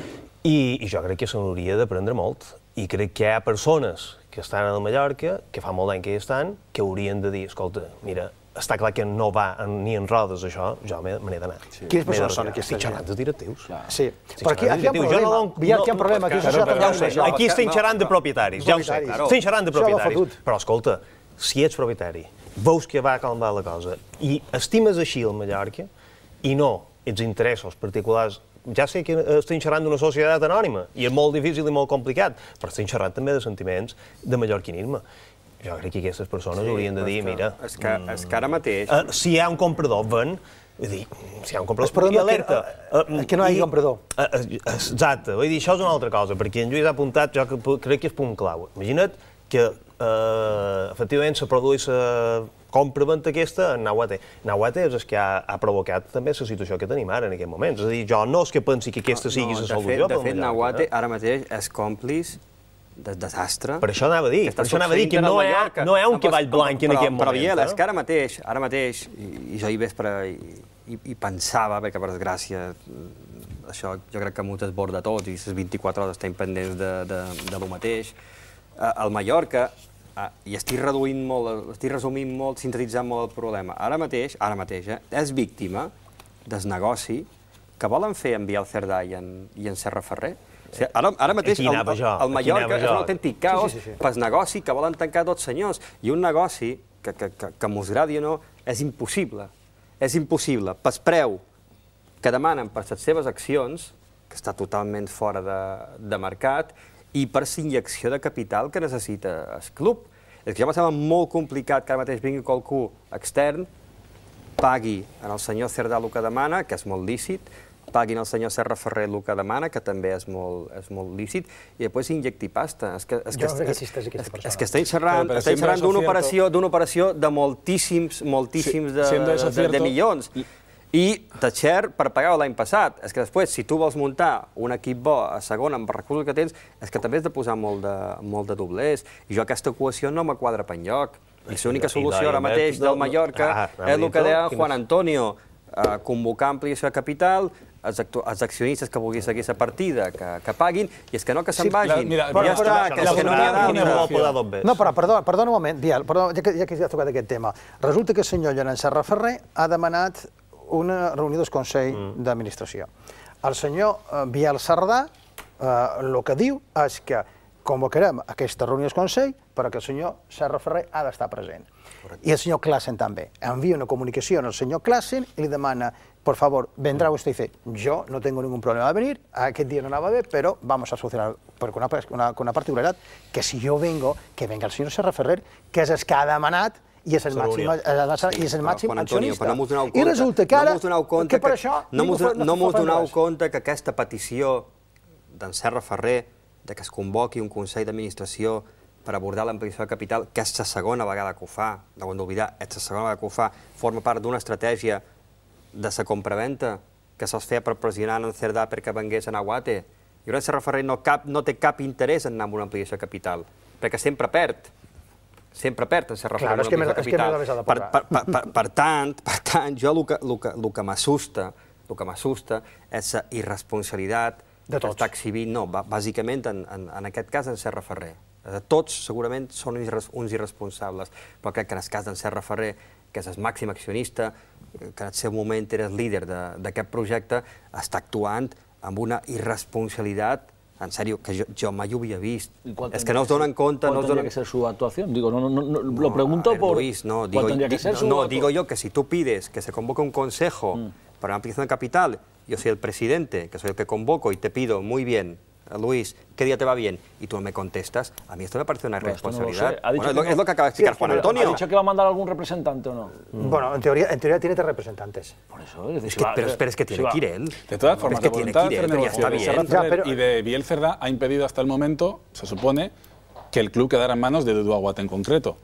I, I jo crec que se n'hauria d'aprendre molt. I crec que hi ha persones que estan a Mallorca, que fa molt d'any que hi estan, que haurien de dir, escolta, mira, està clar que no va en- ni en rodes això, jo me n'he d'anar. Sí. Quines persones són aquestes Estic xerrant de directius. Sí, Sí, però aquí, aquí hi ha un directius. Jo problema. no aquí hi ha un no, problema. Aquí, això però- ja ja ho sé, això. aquí estem xerrant de propietaris, ja ho sé. Estem xerrant de propietaris. Però escolta, si ets propietari, veus que va va la cosa, i estimes així el Mallorca, i no ets interessos particulars ja sé que estem xerrant d'una societat anònima i és molt difícil i molt complicat, però estem xerrant també de sentiments de mallorquinisme. Jo crec que aquestes persones sí, haurien de dir, mira... És que, és que ara mateix... Uh, si hi ha un comprador, ven. Vull dir, si hi ha un comprador... Problema i alerta. que- que no hi hagi comprador. Uh, uh, exacte, vull dir, això és una altra cosa, perquè en Lluís ha apuntat, jo que crec que és punt clau. Imagina't que uh, efectivament se produeix la compra-venta aquesta en Nahuate. Nahuate és el que ha, ha provocat també la situació que tenim ara en aquest moment. És a dir, jo no és que pensi que aquesta sigui la de solució fet, de fet, Mallorca, Nahuate eh? ara mateix és còmpliç del desastre. Per això anava a dir, per això anava a dir que no hi ha- no hi ha un però- cavall blanc en però- aquest Però, moment, Biel, eh? és que ara mateix, ara mateix, i, i jo hi vespre i, i, i pensava, perquè per desgràcia mm, això jo crec que m'ho desborda tot i les 24 hores estem pendents de, de, de lo mateix. Al Mallorca, i estic reduint molt, estic resumint molt, sintetitzant molt el problema. Ara mateix, ara mateix, eh, és víctima del negoci que volen fer en Biel Cerdà i en, i en Serra Ferrer. O sigui, ara, ara mateix el, el, el Mallorca és un autèntic caos Sí, sí, sí, sí. pel negoci que volen tancar tots senyors. I un negoci, que, que, que, que mos agradi o no, és impossible. És impossible. Pel preu que demanen per les seves accions, que està totalment fora de, de mercat, i per la injecció de capital que necessita el club. És que ja em sembla molt complicat que ara mateix vingui qualcú extern, pagui en el senyor Cerdà el que demana, que és molt lícit, paguin al senyor Serra Ferrer el que demana, que també és molt, és molt lícit, i després injecti pasta. És que, és Jo que, no crec que és, existeix aquesta persona. és que estem xerrant, estem siempre xerrant d'una operació, operació de moltíssims, moltíssims de, de, de, de milions. I Tatxer per pagar l'any passat. És que després, si tu vols muntar un equip bo a segona amb recursos que tens, és que també has de posar molt de, molt de doblers. I jo aquesta equació no me quadra per enlloc. I l'única solució ara a mateix del Mallorca Ah, és a el que deia Juan Antonio, eh, convocar ampliació de capital, els, els accionistes que vulguin seguir la partida, que, que paguin, i és que no que se'n Sí, vagin. la- mira, però- ja però- està, que, és que no n'hi ha d'altra. No, però perdó, perdona un moment, Biel, perdó, ja que, ja que has tocat aquest tema. Resulta que el senyor Llorenç Serra Ferrer ha demanat una reunió del Consell mm. d'Administració. El senyor eh, Biel Sardà eh, el que diu és que convocarem aquesta reunió del Consell però que el senyor Serra Ferrer ha d'estar present. I el senyor Klassen també. Envia una comunicació al senyor Klassen i li demana, por favor, vendrá usted y dice, yo no tengo ningún problema de venir, aquest dia no anava bé, però vamos a solucionar, perquè una, una, una particularitat, que si jo vengo, que venga el senyor Serra Ferrer, que és el que ha demanat i és el màxim, Unió. i és el màxim Juan Antonio, accionista. però no donau I compte, resulta que ara... no mos donau compte que per que, això... no mos, no mos donau compte que aquesta petició d'en Serra Ferrer de que es convoqui un Consell d'Administració per abordar l'ampliació de capital, que és la segona vegada que ho fa, no ho hem d'oblidar, és la segona vegada que ho fa, forma part d'una estratègia de la compraventa que se'ls feia per pressionar en Cerdà perquè vengués a Nahuate. I ara Serra Ferrer no, cap, no té cap interès en anar amb una ampliació de capital, perquè sempre perd sempre perd en Serra Claro, Ferrer és que una ampliació de és que per, per, per, per, per tant, per tant, jo el que, el que, el que m'assusta el que m'assusta és la irresponsabilitat De que tots. està exhibint, no, bà- bàsicament en, en, en aquest cas en Serra Ferrer. Eh, Tots segurament són uns irresponsables, però crec que en el cas d'en Serra Ferrer, que és el màxim accionista, eh, que en el seu moment era el líder de- d'aquest projecte, està actuant amb una irresponsabilitat en sèrio, que jo, jo mai ho havia vist. ¿Y cuál És que tendría no es donen compte... ¿Cuál No es tendría donen... que ser su actuación? Digo, no, no, no, no, lo No, pregunto ver, por... Luis, no, ¿Cuál digo, que di- ser su no, actu- digo yo que si tú pides que se convoque un consejo Mm. para una ampliación de capital, yo soy el presidente, que soy el que convoco y te pido, muy bien, Luis, ¿qué día te va bien? Y tú no me contestas, a mí esto me parece una Bueno, esto no lo responsabilidad. sé. Ha dicho Bueno, es, lo, que es no- lo que acaba de explicar Sí, Juan Antonio. ¿Ha dicho que va a mandar algún representante o no? Bueno, en teoría, en teoría tiene tres representantes. Por eso, es decir, Es si que- va- pero, pero es que tiene que ir él. De todas formas, es que la tiene que ir él, ya está bien. Ya, Ferrer pero- y de Biel Cerdá ha impedido hasta el momento, se supone, que el club quedara en manos de Dudu Aguate en concreto.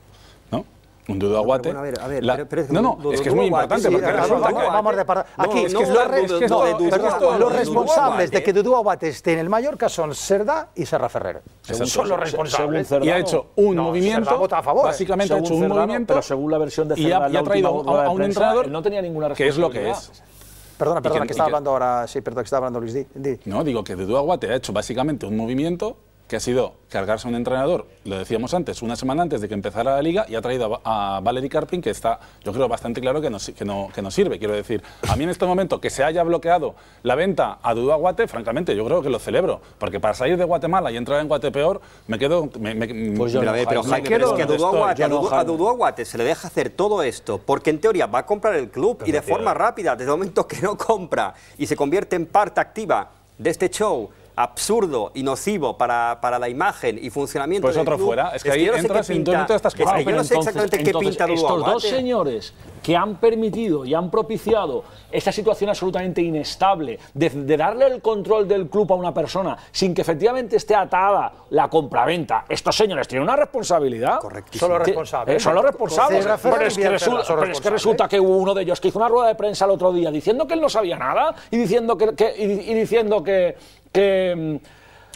¿no? Un Dudu Aguate. bueno, a ver, a ver, la- pero- pero es que no, no, es que es muy importante sí, porque resulta vamos- que. Vamos de parada. Aquí, No, es no, que no, es que esto- perdón, Aguate. los responsables de que Dudu Aguate esté en el Mallorca son Serda y Serra Ferrer. Exacto. Son los según responsables. Cerdá, Y ha hecho un No, movimiento. Cerdá vota a favor, ¿eh? Básicamente ha Según hecho un Cerdá, no, movimiento. pero según la versión de y Cerdá ha, y ha traído a, un entrenador. no tenía ninguna que es lo que responsabilidad. es. Perdona, perdona, que- estaba hablando ahora, sí, perdón, que estaba hablando Luis. Di. No, digo que Dudu Aguate ha hecho básicamente un movimiento que ha sido cargarse a un entrenador, lo decíamos antes, una semana antes de que empezara la liga, y ha traído a, a Valery Karpin, que está, yo creo, bastante claro que no, si- que, no, que no sirve. Quiero decir, a mí en este momento que se haya bloqueado la venta a Dudu Aguate, francamente, yo creo que lo celebro, porque para salir de Guatemala y entrar en Guatepeor, me quedo... Me, me- Pues yo Pero, a no, ver, pero Jaime, Jaime, me pero es quedo que a donde Dudu estoy. Aguate, Yo a no, Dudu- a Jaime. Dudu Aguate se le deja hacer todo esto, porque en teoría va a comprar el club y de forma rápida, desde el momento que no compra y se convierte en parte activa de este show absurdo y nocivo para, para la imagen y funcionamiento Pues del otro club, fuera. Es que ahí yo no sé entras qué en todas estas es que cosas. yo Pero no sé entonces- exactamente qué pinta Estos dos señores que han permitido y han propiciado esta situación absolutamente inestable de, de darle el control del club a una persona sin que efectivamente esté atada la compraventa, estos señores tienen una responsabilidad. Correctísimo. Son los responsables. eh, son los responsables. Pero es, que resulta, pero es que responsables. resulta que hubo uno de ellos que hizo una rueda de prensa el otro día diciendo que él no sabía nada y diciendo que, que- y, y diciendo que, que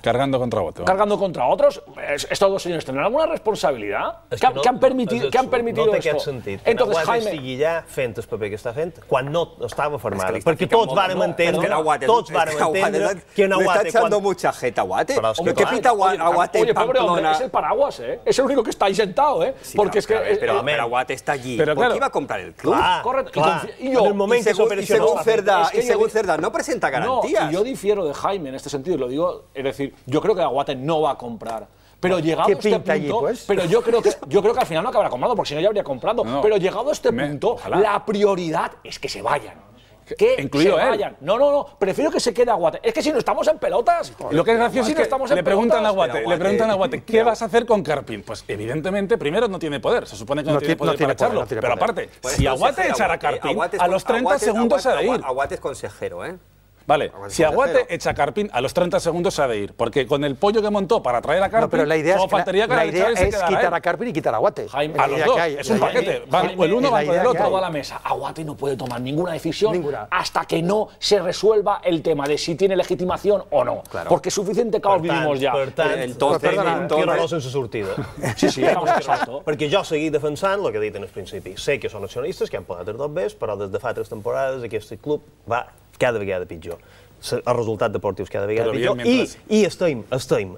Cargando contra vamos. cargando contra otros, es- estos dos señores tendrán alguna responsabilidad És que, han- no- que han permitido, és que han permitido no té esto. aquest sentit. Que Entonces, Nahuatl Jaime, estigui allà fent el paper que està fent quan no estava format. Es que perquè le tots picando- entendre, es que Aguate, tots es que Aguate entendre le- que en le está Aguate echando quan... mucha jeta Aguate. Es que ¿Qué claro. pinta Agua- Oye, Aguate oye, en pobre hombre, Pamplona? es el paraguas, ¿eh? Es el único que está ahí sentado, ¿eh? Sí, Porque es que... pero, pero, Aguate está allí. Pero ¿Por qué claro. iba a comprar el club? Correcto. Y yo- en el moment y que no Es que y según Cerda no presenta garantías. No, y yo difiero de Jaime en este sentido, lo digo, es decir, yo creo que Aguate no va a comprar. Pero llegado ¿Qué a este pinta allí, punto, pues? pero yo creo que (laughs) yo creo que al final no acabará comprando, porque si no ya habría comprado. No, pero llegado a este me- punto, ojalá. la prioridad es que se vayan. Que- Que incluido se él. vayan. No, no, no. Prefiero que se quede Aguate. Es que si no estamos en pelotas. Lo que es gracioso es que estamos en le preguntan a pelotas. Aguate, Pero le preguntan a Aguate- Aguate, ¿qué vas a hacer con Carpin? Pues evidentemente, primero no tiene poder, se supone que no, No tiene ti- poder no tiene para echarlo. poder, no tiene pero aparte, Pues si Aguate echara a Aguate- Carpin, Aguate es a los 30 Aguate- segundos se de Aguate- ir. Aguate es consejero, ¿eh? Vale, si Aguate echa a Carpin, a los 30 segundos se ha de ir. Porque con el pollo que montó para traer a Carpin, No, pero la idea es, que la, faltaría que la la idea es quitar a Carpin y quitar a Aguate. Jaime, a los dos, hay, es un paquete. Van- o el uno va el otro. toda la mesa. Aguate no puede tomar ninguna decisión Ninguna. hasta que no se resuelva el tema de si tiene legitimación o no. Porque suficiente caos tant, vivimos ya. Per tant, Entonces, entonces- tiraró sense sortida. Sí, sí, (laughs) vamos, exacto. Perquè jo seguir defensant el que he dit en el principi. Sé que són accionistes, que han pagat els dos bés, però des de fa tres temporades aquest club va cada vegada pitjor. Se- Els resultats deportius cada vegada Però pitjor. I, mientras- I estem, estem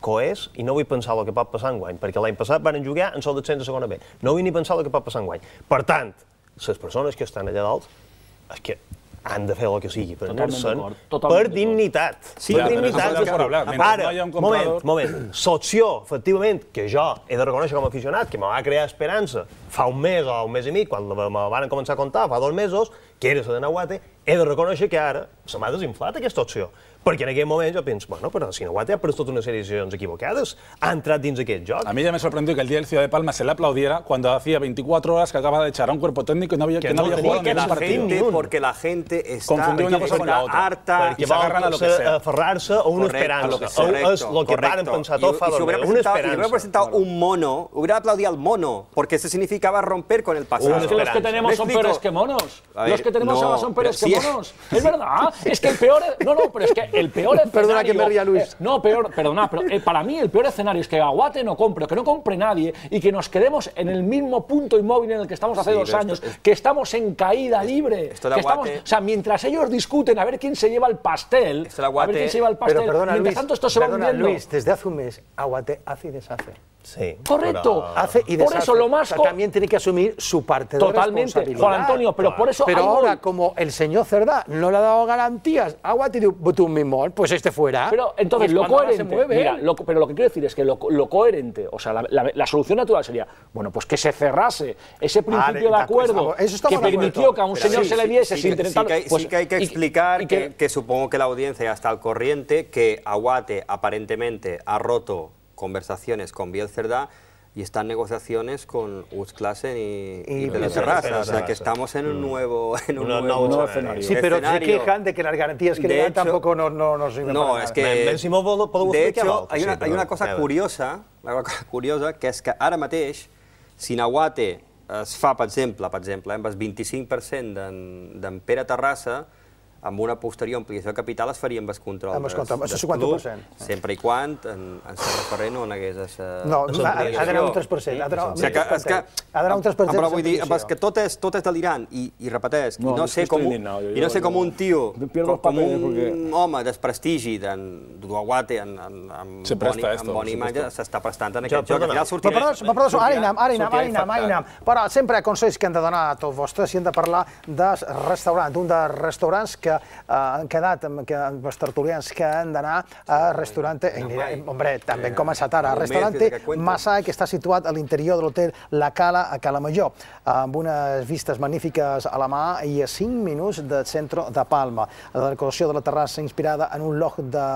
coers i no vull pensar el que pot passar enguany, perquè l'any passat van jugar en sol descens de segona B. No vull ni pensar el que pot passar enguany. Per tant, les persones que estan allà dalt, és que han de fer el que sigui per Totalment anar-se'n per dignitat. Sí, per ja, però dignitat. hablar. Mientras Ara, no moment, comprador- moment. L'opció, efectivament, que jo he de reconèixer com a aficionat, que me va crear esperança fa un mes o un mes i mig, quan me van començar a contar, fa dos mesos, que era la de Nahuate, he de reconèixer que ara se m'ha desinflat aquesta opció. Perquè en aquell moment jo penso, bueno, però si Nahuate ha pres tota una sèrie de decisions equivocades, ha entrat dins aquest joc. A mí ya me sorprendió que el día del Ciudad de Palma se le aplaudiera cuando hacía 24 horas que acaba de echar a un cuerpo técnico y no había, Que que no no había jugado que ni la un partido. gente, porque la gente está, Confundió una cosa con la otra. harta perquè I s'agarran a lo que sea. aferrar-se a una Correcto, esperança. lo que sea. és el que varen pensar tots fa y, y mesos, una presentado, y si hubiera esperança. presentado un mono, hubiera aplaudido al mono, porque eso significaba romper con el pasado. Es que los que tenemos ¿Me son peores que monos. Los que tenemos no, ahora son peores que monos. Es verdad. Es que el peor. No, no, pero es que el peor escenario. (laughs) Perdona que me ría, Luis. eh, no, peor, perdona, pero eh, para mí el peor escenario es que Aguate no compre, que no compre nadie y que nos quedemos en el mismo punto inmóvil en el que estamos hace Sí, dos años, esto- que estamos en caída libre. esto de que estamos, Aguate- o sea, mientras ellos discuten a ver quién se lleva el pastel, Esto de a ver Aguate- quién se lleva el pastel, Pero perdona, mientras Luis, tanto esto se va hundiendo. Luis, desde hace un mes, Aguate hace y deshace. Sí, Correcto. però- Hace y Por eso lo más O sea, co- también tiene que asumir su parte de Totalmente, responsabilidad. Juan Antonio, pero por eso Pero ahora, como el señor Cerdá no le ha dado garantías, Aguate diu, tú mismo, pues este fuera. Pero entonces es lo coherente, se mueve mira, lo- pero lo que quiero decir es que lo, lo coherente, o sea, la, la- la solución natural sería, bueno, pues que se cerrase ese principio de de acuerdo eso que permitió que a un Pero señor sí, se le diese sí sin que- intentar... Sí que, hay, pues, sí que hay que explicar y que, que supongo que la audiencia ya está al corriente que Aguate aparentemente ha roto conversaciones con Biel Cerdá y está en negociaciones con Uzklasen y, y, Y de la Biel terraza. O sea que estamos en un nuevo, en un Una- nuevo, nuevo escenario. Sí, pero se escenario. quejan de que las garantías que De le dan hecho- tampoco no, no, no sirven No, para es nada. que... De hecho, hay una, sí, hay una cosa curiosa, una cosa curiosa, que és que ara mateix, si Nahuate es fa, per exemple, per exemple, amb el 25% d'en d'en Pere Terrassa, amb una posterior ampliació de capital es faria amb el control Amb el control, del el 50%. club, sempre i quan en, en Serra Ferrer no n'hagués essa No, ha, ha d'anar un obligació. 3%. Ha d'anar O sigui que, és que, ha d'anar un 3%. però vull dir, és que tot és, tot és delirant i, i repeteix, No, i no sé com, un- i no sé com un tio, com, un home desprestigi d'en Duaguate en, en, en, Se presta boni, esto, en bona se imatge presta. s'està prestant en aquest joc. Al final Però, però, però, però, ara hi anem, ara hi anem, ara hi anem, ara hi anem. Però sempre consells que hem de donar a tots vostres i hem de parlar de restaurant, un dels restaurants que eh, han quedat, amb, que, amb els tertulians que han d'anar a restaurante, eh, hombre, també hem començat ara, restaurante des que que està situat a l'interior de l'hotel La Cala a Cala Major, amb unes vistes magnífiques a la mà i a 5 minuts del centre de Palma. La decoració de la terrassa inspirada en un loch de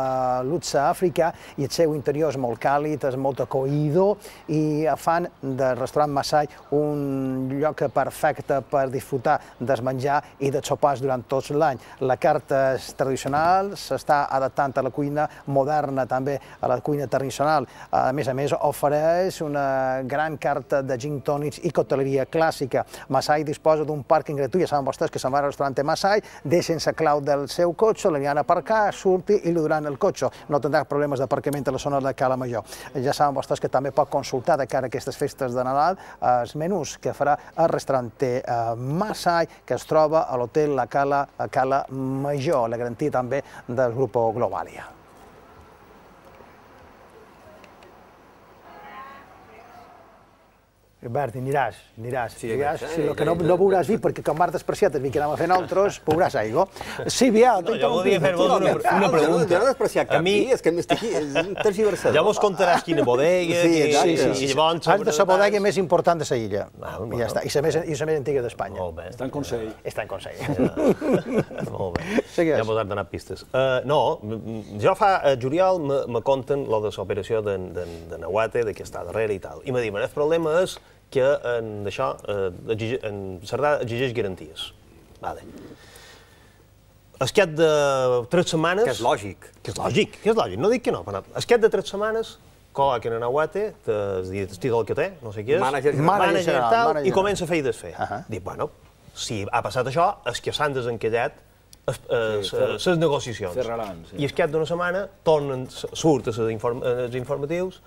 luxe africà i el seu interior és molt càlid, és molt acoïdo i fan del restaurant Masai un lloc perfecte per disfrutar del menjar i de sopars durant tot l'any. La carta és tradicional, s'està adaptant a la cuina moderna també a la cuina tradicional. A més a més, ofereix una gran carta de gin tònics i cocteleria clàssica. Masai disposa d'un pàrquing gratuït, ja saben vostès que se'n va al restaurant Masai, deixen la clau del seu cotxe, l'aniran a aparcar, surti i li duran el cotxe. No tindrà problemes d'aparcament a la zona de Cala Major. Ja saben vostès que també pot consultar de cara a aquestes festes de Nadal els menús que farà el restaurant eh, Masai, que es troba a l'hotel La Cala, a Cala Major, la garantia també del grup Globalia. Albert, aniràs, aniràs. Sí, aniràs, vaig, sí, eh, el que no, eh, no veuràs vi, perquè com Marta Despreciat es vi que anem a fer nosaltres, veuràs aigua. (laughs) Sí, Biel, No, jo volia fer-vos una, una pregunta. Jo no despreciat cap A mi- és que m'estic aquí, és un tergiversador. Ja vos contaràs quina bodega, Sí, i, i, Sí, i sí, sí. llavors... És de la bodega més important de la illa. Ah, I ja està. I la més, i la més antiga d'Espanya. Molt bé. Està en consell. Està en consell. (laughs) Molt bé. Segueix. Ja vos has donat pistes. Uh, no, jo fa uh, juliol me, me conten lo de l'operació de, de, de Nahuate, de que està darrere i tal. I me diuen, el problema és que en això, uh, exige, en Cerdà exigeix garanties. Vale. Es cap de tres setmanes... Que és lògic. Que és lògic, que és lògic, no dic que no. però. Es cap de tres setmanes col·loquen en Nahuate, el títol que té, no sé qui és, mànager, Mànager general, tal, mànager i comença a fer i desfer. Ahà. Dic, bueno, si ha passat això, és que s'han desencallat les Sí, fer- negociacions. cerraran, sí. I al cap d'una setmana tornen, surt a les inform, els informatius,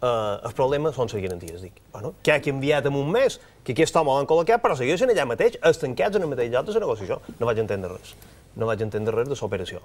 eh, el problema són les garanties. Dic, bueno, que ha canviat en un mes, que aquest home l'han col·locat, però segueixen allà mateix, estancats en el mateix lloc de la negociació. No vaig entendre res. No vaig entendre res de l'operació.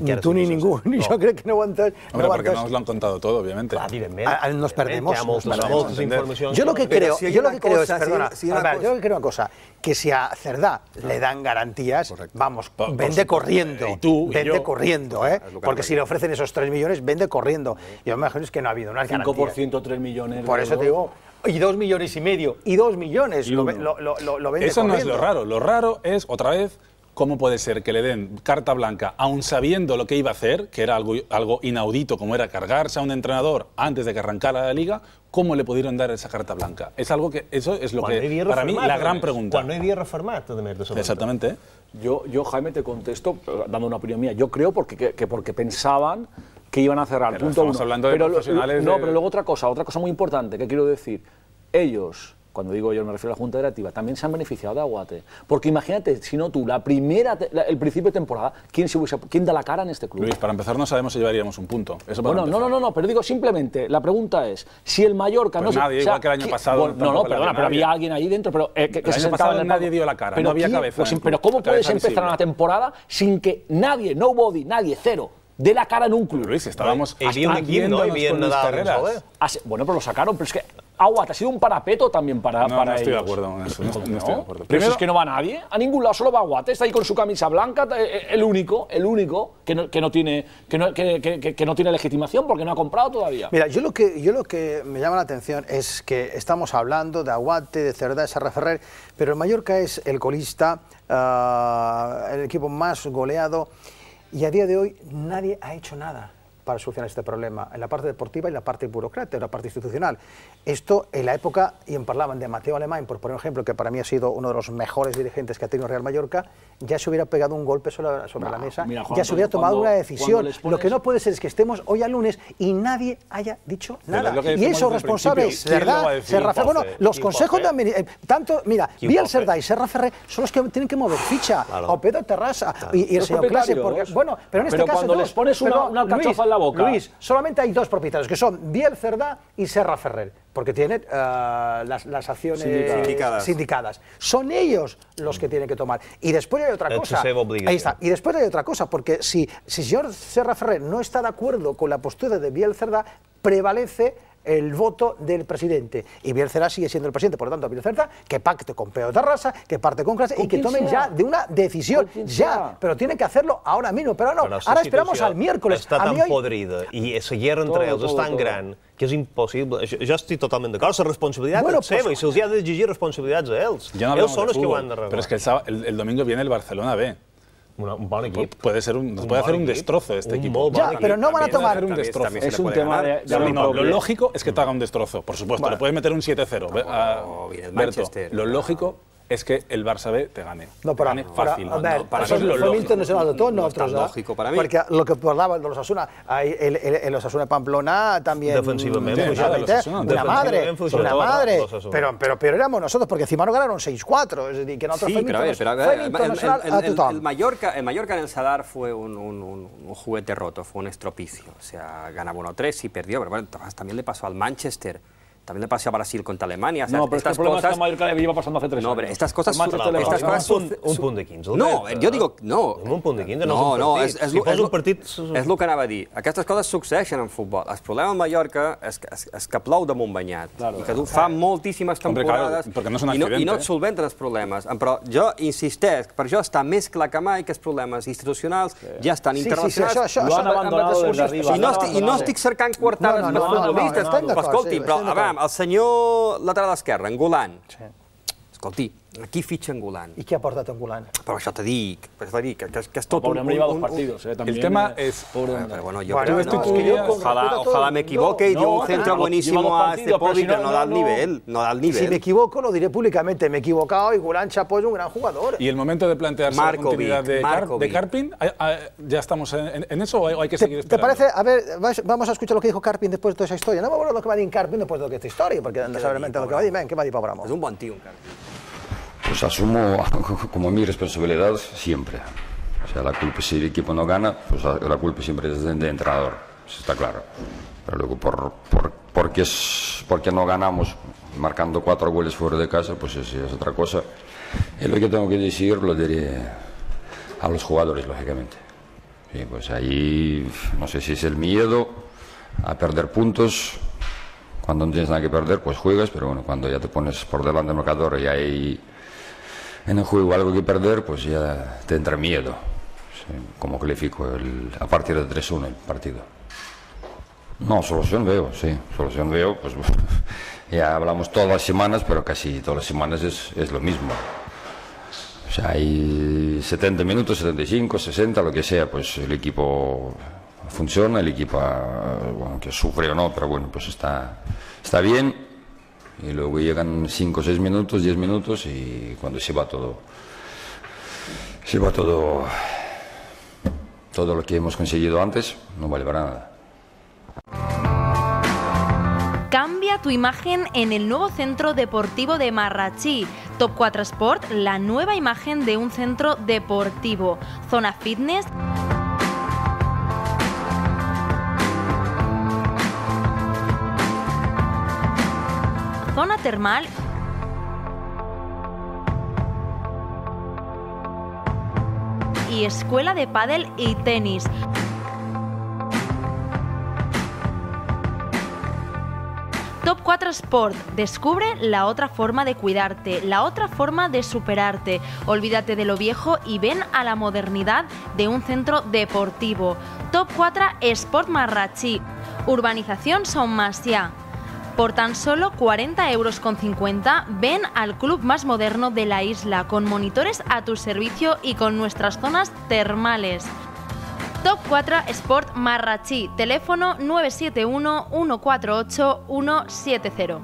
Ni tu ni ningú, (laughs) ni jo crec que no ho entès. Hombre, no ho he porque no entès. nos lo han contado todo, obviamente. Clar, evidentment. Ah, nos perdemos, nos perdemos. Yo lo que creo, si yo lo que creo es, cosa, si hay- perdona, si hay una Albert, cosa- yo lo que creo una cosa, que si a Cerdá le dan garantías, vamos, Por- vende corriendo, Y tú, y vende yo. corriendo, ¿eh? Porque no si le ofrecen esos 3 millones, vende corriendo. Yo me imagino es que no ha habido unas garantías. 5%, 3 millones. Por eso te digo, y 2 millones y medio, y 2 millones, Y lo, lo, lo, lo, lo vende Eso no es lo raro. Lo raro es, otra vez, ¿cómo puede ser que le den carta blanca, aun sabiendo lo que iba a hacer, que era algo, algo inaudito, como era cargarse a un entrenador antes de que arrancara la liga? ¿Cómo le pudieron dar esa carta blanca? Es algo que, eso es lo hi que, para mí, la gran pregunta. Havia reformat, a més, de. Exactamente. Yo, yo, Jaime, te contesto eh, dando una opinión mía. Yo creo porque, que, que porque pensaban que iban a cerrar. Pero punto estamos uno. hablando de pero, lo- profesionales No, de- pero luego otra cosa, otra cosa muy importante que quiero decir. Ellos, cuando digo ellos me refiero a la Junta Directiva, también se han beneficiado de Aguate. Porque imagínate, si no tú, la primera, la- el principio de temporada, ¿quién, se hubiese- ¿quién da la cara en este club? Luis, para empezar, no sabemos si llevaríamos un punto. Eso para Bueno, no, no, no, no, pero digo simplemente, la pregunta es, si el Mallorca Pues no nadie, se, igual que el año ¿qui- pasado bueno, no, no, perdona, había pero había alguien ahí dentro, pero eh, que, que El se año sentaba pasado en el nadie dio la cara, Pero no había ¿quién? cabeza Pues, pero ¿cómo puedes empezar visible. una temporada sin que nadie, nobody, nadie, cero, dé la cara en un club? Luis, estábamos havia un equip, no? Carreras. Soler. Ah, bueno, pero lo sacaron, pero es que Aguat ha sido un parapeto también para, No, para no estoy de acuerdo en eso, no, no estoy de acuerdo. Pero si Primero- es que no va nadie, a ningún lado, solo va Aguat, está ahí con su camisa blanca, eh, el único, el único que no, que no tiene, que no, que, que- que- que no tiene legitimación porque no ha comprado todavía. Mira, yo lo, que, yo lo que me llama la atención es que estamos hablando de Aguate, de Cerdá, de Serra Ferrer, pero el Mallorca es el colista, ah, el equipo más goleado, y a día de hoy nadie ha hecho nada para solucionar este problema, en la parte deportiva y la parte burocrática, en la parte institucional. Esto en la época, y en parlaban de Mateo Alemán, por poner un ejemplo, que para mí ha sido uno de los mejores dirigentes que ha tenido Real Mallorca, ya se hubiera pegado un golpe sobre, la- sobre la mesa, mira, Juan ya se hubiera tomado cuando- una decisión. les Lo que pones- no puede ser es que estemos hoy al lunes y nadie haya dicho nada. y decimos eso desde el responsables, principio. ¿Quién lo ¿verdad? a? Serra Ferrer, bueno, los ¿quién consejos de eh, tanto, mira, ¿Quién Biel? Cerdá y Serra Ferrer son los que tienen que mover ficha, Claro. o Pedro Terrassa y, y el Los señor Clase, porque, bueno, pero en este Pero caso cuando dos. les pones una- Pero, una alcachofa Luis, en la boca. Luis, solamente hay dos propietarios, que son Biel Cerdá y Serra Ferrer, porque tienen ah, las, las acciones Sindicadas. sindicadas. Son ellos los que tienen que tomar. Y después hay otra cosa. Ahí está. Y después hay otra cosa, porque si, si el señor Serra Ferrer no está de acuerdo con la postura de Biel Cerdá, prevalece el voto del presidente. Y Biel Cerdá sigue siendo el presidente, por lo tanto, Biel Cerdá, que pacte con Pedro Terrassa, que parte con clase y que tomen sea. ya de una decisión. Ya, sea. pero tienen que hacerlo ahora mismo. Pero no, Però la ahora esperamos al miércoles. Està a tan hoy- podrida i la guerra entre és todo, tan todo. gran que és impossible. Jo, jo estic totalment d'acord. La responsabilitat Bueno, és seva pues- i se'ls ha d'exigir responsabilitats a ells. No ells són de els que ho han d'arreglar. pero es que el, el- el domingo viene el Barcelona B. Una- un bon equip. Puede ser un, Un puede hacer un destrozo este Un equipo. Ya, pero no van a tomar. hacer un También- destrozo. también se Es un tema de, de No, no, lo lógico es que te haga un destrozo, por supuesto. Le puedes meter un 7-0. Ve- a- viene el Berto, Manchester. lo lógico es que el Barça B te gane. No, te pero, gane fácil. a ver, no, para eso mí es lo lógico. No es tan nosotros. ¿ah? lógico para mí. Porque lo que hablaban de los Asuna, el, el, el Osasuna Pamplona también. Defensivamente, una madre, una madre. Pero, pero, pero éramos nosotros, porque encima no ganaron 6-4. Es decir, que nosotros Sí, pero a ver, pero a ver, el, el Mallorca, el Mallorca en el Sadar fue un, un- un- un juguete roto, fue un estropicio. O sea, ganaba 1-3 y perdió, pero bueno, también le pasó al Manchester, también le pasó a Brasil contra Alemania. O sea, No, pero es que el estas problema es que cosas... Mallorca le iba pasando hace tres No, años. hombre, estas cosas... Manchester le estas cosas un, suce- un punt de 15. el No, Berto. jo dic, no. Un punt de 15 no, No, és no, un és, partit. és, si lo- fos és, un partit... és el que anava a dir. Aquestes coses succeeixen en futbol. El problema a Mallorca és que, és, és que plou damunt banyat. Claro. I que tu fa moltíssimes Hombre, claro, temporades perquè no és un i, no, i no eh? et solventen els problemes. Però jo insisteix, per això està més clar que mai que els problemes institucionals ja estan Sí, sí, sí, internacionals. això- això- Lo han amb- amb abandonado les desde solucions. arriba, I no, lo han estic, I no abandonado. estic cercant coartades No, no, pels no, no, no, futbolistes. no, estem d'acord, Escolti, sí, però, estem a d'acord. veure, el senyor lateral esquerre, en Golan, escolti, aquí fitxa en Golan. ¿Y qué ha aportado Angulan? Però això te dic, però te dic que, que, que és tot Pobre hombre lleva dos un- partidos, eh, también. El tema es... Pobre hombre. pero bueno, yo Bueno, creo no, es que yo ojalá, ojalá me equivoque y no, dio un centro buenísimo a este Pobi, pero no, no da el no, nivel, no da el Si me nivel. equivoco, lo diré públicamente. Me he equivocado y Gulan Chapo es un gran jugador. Y el momento de plantearse la continuidad de, de Carpin, ¿hay- hay- ¿ya estamos en, en eso o hay, que ¿Te, seguir te esperando? parece? A ver, vamos a escuchar lo que dijo Carpin después de toda esa historia. No me acuerdo lo que va a decir Carpin después de toda esta historia, porque no sabe realmente lo que va a decir. Ven, ¿qué va a decir Bramo? És un bon tio, encara. Pues asumo (laughs) como mi responsabilidad siempre. O sea, la culpa si el equipo no gana, pues la culpa siempre es del entrenador, eso está claro. Pero luego por, por, porque, es, porque no ganamos marcando cuatro goles fuera de casa, pues eso es otra cosa. Y lo que tengo que decir lo diré a los jugadores, lógicamente. Sí, pues ahí no sé si es el miedo a perder puntos. Cuando no tienes nada que perder, pues juegas, pero bueno, cuando ya te pones por delante del marcador y hay en el juego algo que perder, pues ya te entra miedo. Como califico el, a partir de 3-1 el partido. No, solución veo, sí, solución veo, pues (laughs) ya hablamos todas las semanas, pero casi todas las semanas es, es lo mismo. sea, hay 70 minutos, 75, 60, lo que sea, pues el equipo funciona, el equipo, ah, bueno, que sufre o no, pero bueno, pues está, está bien. Y luego llegan 5 6 minutos, 10 minutos y cuando se va todo, se va todo, todo lo que hemos conseguido antes, no vale para nada. Cambia tu imagen en el nuevo centro deportivo de Marrachí. Top 4 Sport, la nueva imagen de un centro deportivo. Zona fitness. Zona termal y escuela de pádel y tenis. Top 4 Sport. Descubre la otra forma de cuidarte, la otra forma de superarte. Olvídate de lo viejo y ven a la modernidad de un centro deportivo. Top 4 Sport Marrachí. Urbanización Son Masia. Por tan solo 40 euros con 50, ven al club más moderno de la isla, con monitores a tu servicio y con nuestras zonas termales. Top 4 Sport Marrachí, teléfono 971 148 170.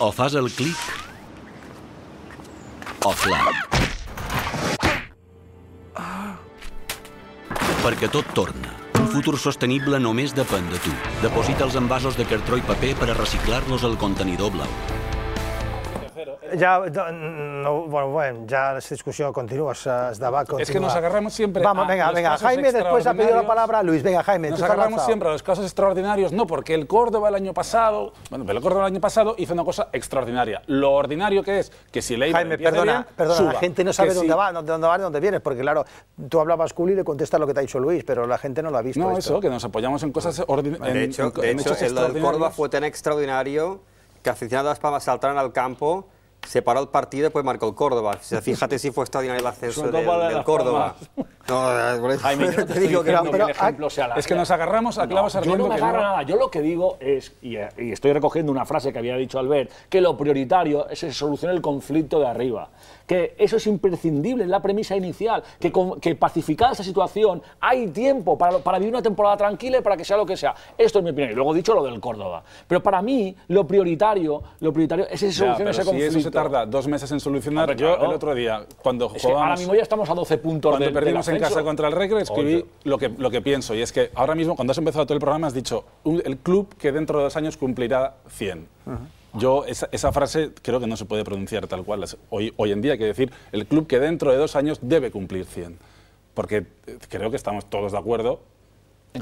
O fas el clic o flat. Perquè tot torna. Un futur sostenible només depèn de tu. Deposita els envasos de cartró i paper per a reciclar-los al contenidor blau. Ya, no, bueno, bueno, ya esta discusión continúa, continúa. Es que nos agarramos siempre Vamos, a venga, los venga, casos Jaime después ha pedido la palabra, Luis, venga, Jaime, Nos agarramos siempre a los casos extraordinarios, no porque el Córdoba el año pasado, bueno, pero el Córdoba el año pasado hizo una cosa extraordinaria. Lo ordinario que es que si el Eibar Jaime, perdona, bien, perdona, suba. la gente no sabe dónde si- va, dónde, dónde va, dónde vienes, porque claro, tú hablabas Culi y le contestas lo que te ha dicho Luis, pero la gente no lo ha visto. No, esto. eso, que nos apoyamos en cosas ordinarias. De hecho, de hecho el del Córdoba fue tan extraordinario que aficionados de Las Palmas saltaron al campo, se paró el partido y después marcó el Córdoba. O sea, fíjate si fue extraordinario el ascenso del, del Córdoba. No, eh, por eso Jaime, yo no (laughs) te te digo estoy que diciendo no. que el ejemplo sea la es que nos agarramos a clavos No, yo no me que agarro no- nada. Yo lo que digo es, y, y estoy recogiendo una frase que había dicho Albert, que lo prioritario es que se solucione el conflicto de arriba. Que eso es imprescindible, es la premisa inicial. Que, con- que pacificada esa situación hay tiempo para, para vivir una temporada tranquila y para que sea lo que sea. Esto es mi opinión. Y luego he dicho lo del Córdoba. Pero para mí, lo prioritario, lo prioritario es que se Ya, pero ese si conflicto. eso se tarda dos meses en solucionar, Hombre, yo claro. el otro día, cuando Es que ahora mismo ya estamos a 12 puntos Cuando del- del perdimos en casa contra el Recre, escribí lo que, lo que pienso. Y es que ahora mismo, cuando has empezado todo el programa, has dicho un- el club que dentro de dos años cumplirá 100. Yo, esa, esa frase creo que no se puede pronunciar tal cual. Hoy, hoy en día hay que decir el club que dentro de dos años debe cumplir 100. Porque eh, creo que estamos todos de acuerdo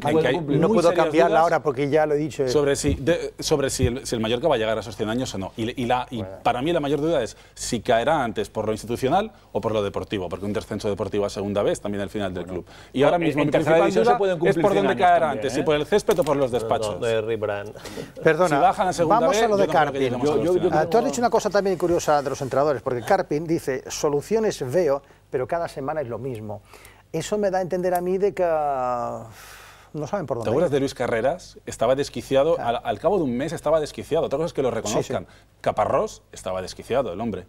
hay no puedo cambiarla ahora porque ya lo he dicho. sobre si, de- sobre si, el, si el Mallorca va a llegar a esos 100 años o no. Y, y la, y para mí la mayor duda es si caerá antes por lo institucional o por lo deportivo, porque un descenso deportivo a segunda vez también el final del club. Y ahora en- mismo en mi tercera división se pueden es por 100 dónde caerá también, antes, ¿eh? si por el césped o por los despachos. de Ribran. Perdona, Si bajan a segunda vamos a lo yo de Carpin. lleguemos a los Yo- yo- 100 Ah, tú has dicho una cosa también curiosa de los entrenadores, porque Carpin dice, soluciones veo, pero cada semana es lo mismo. Eso me da a entender a mí de que ah, no saben por ¿Te dónde acuerdas ir. de Luis Carreras? Estaba desquiciado, al, al cabo de un mes estaba desquiciado. Otra cosa es que lo reconozcan. Caparrós estaba desquiciado, el hombre.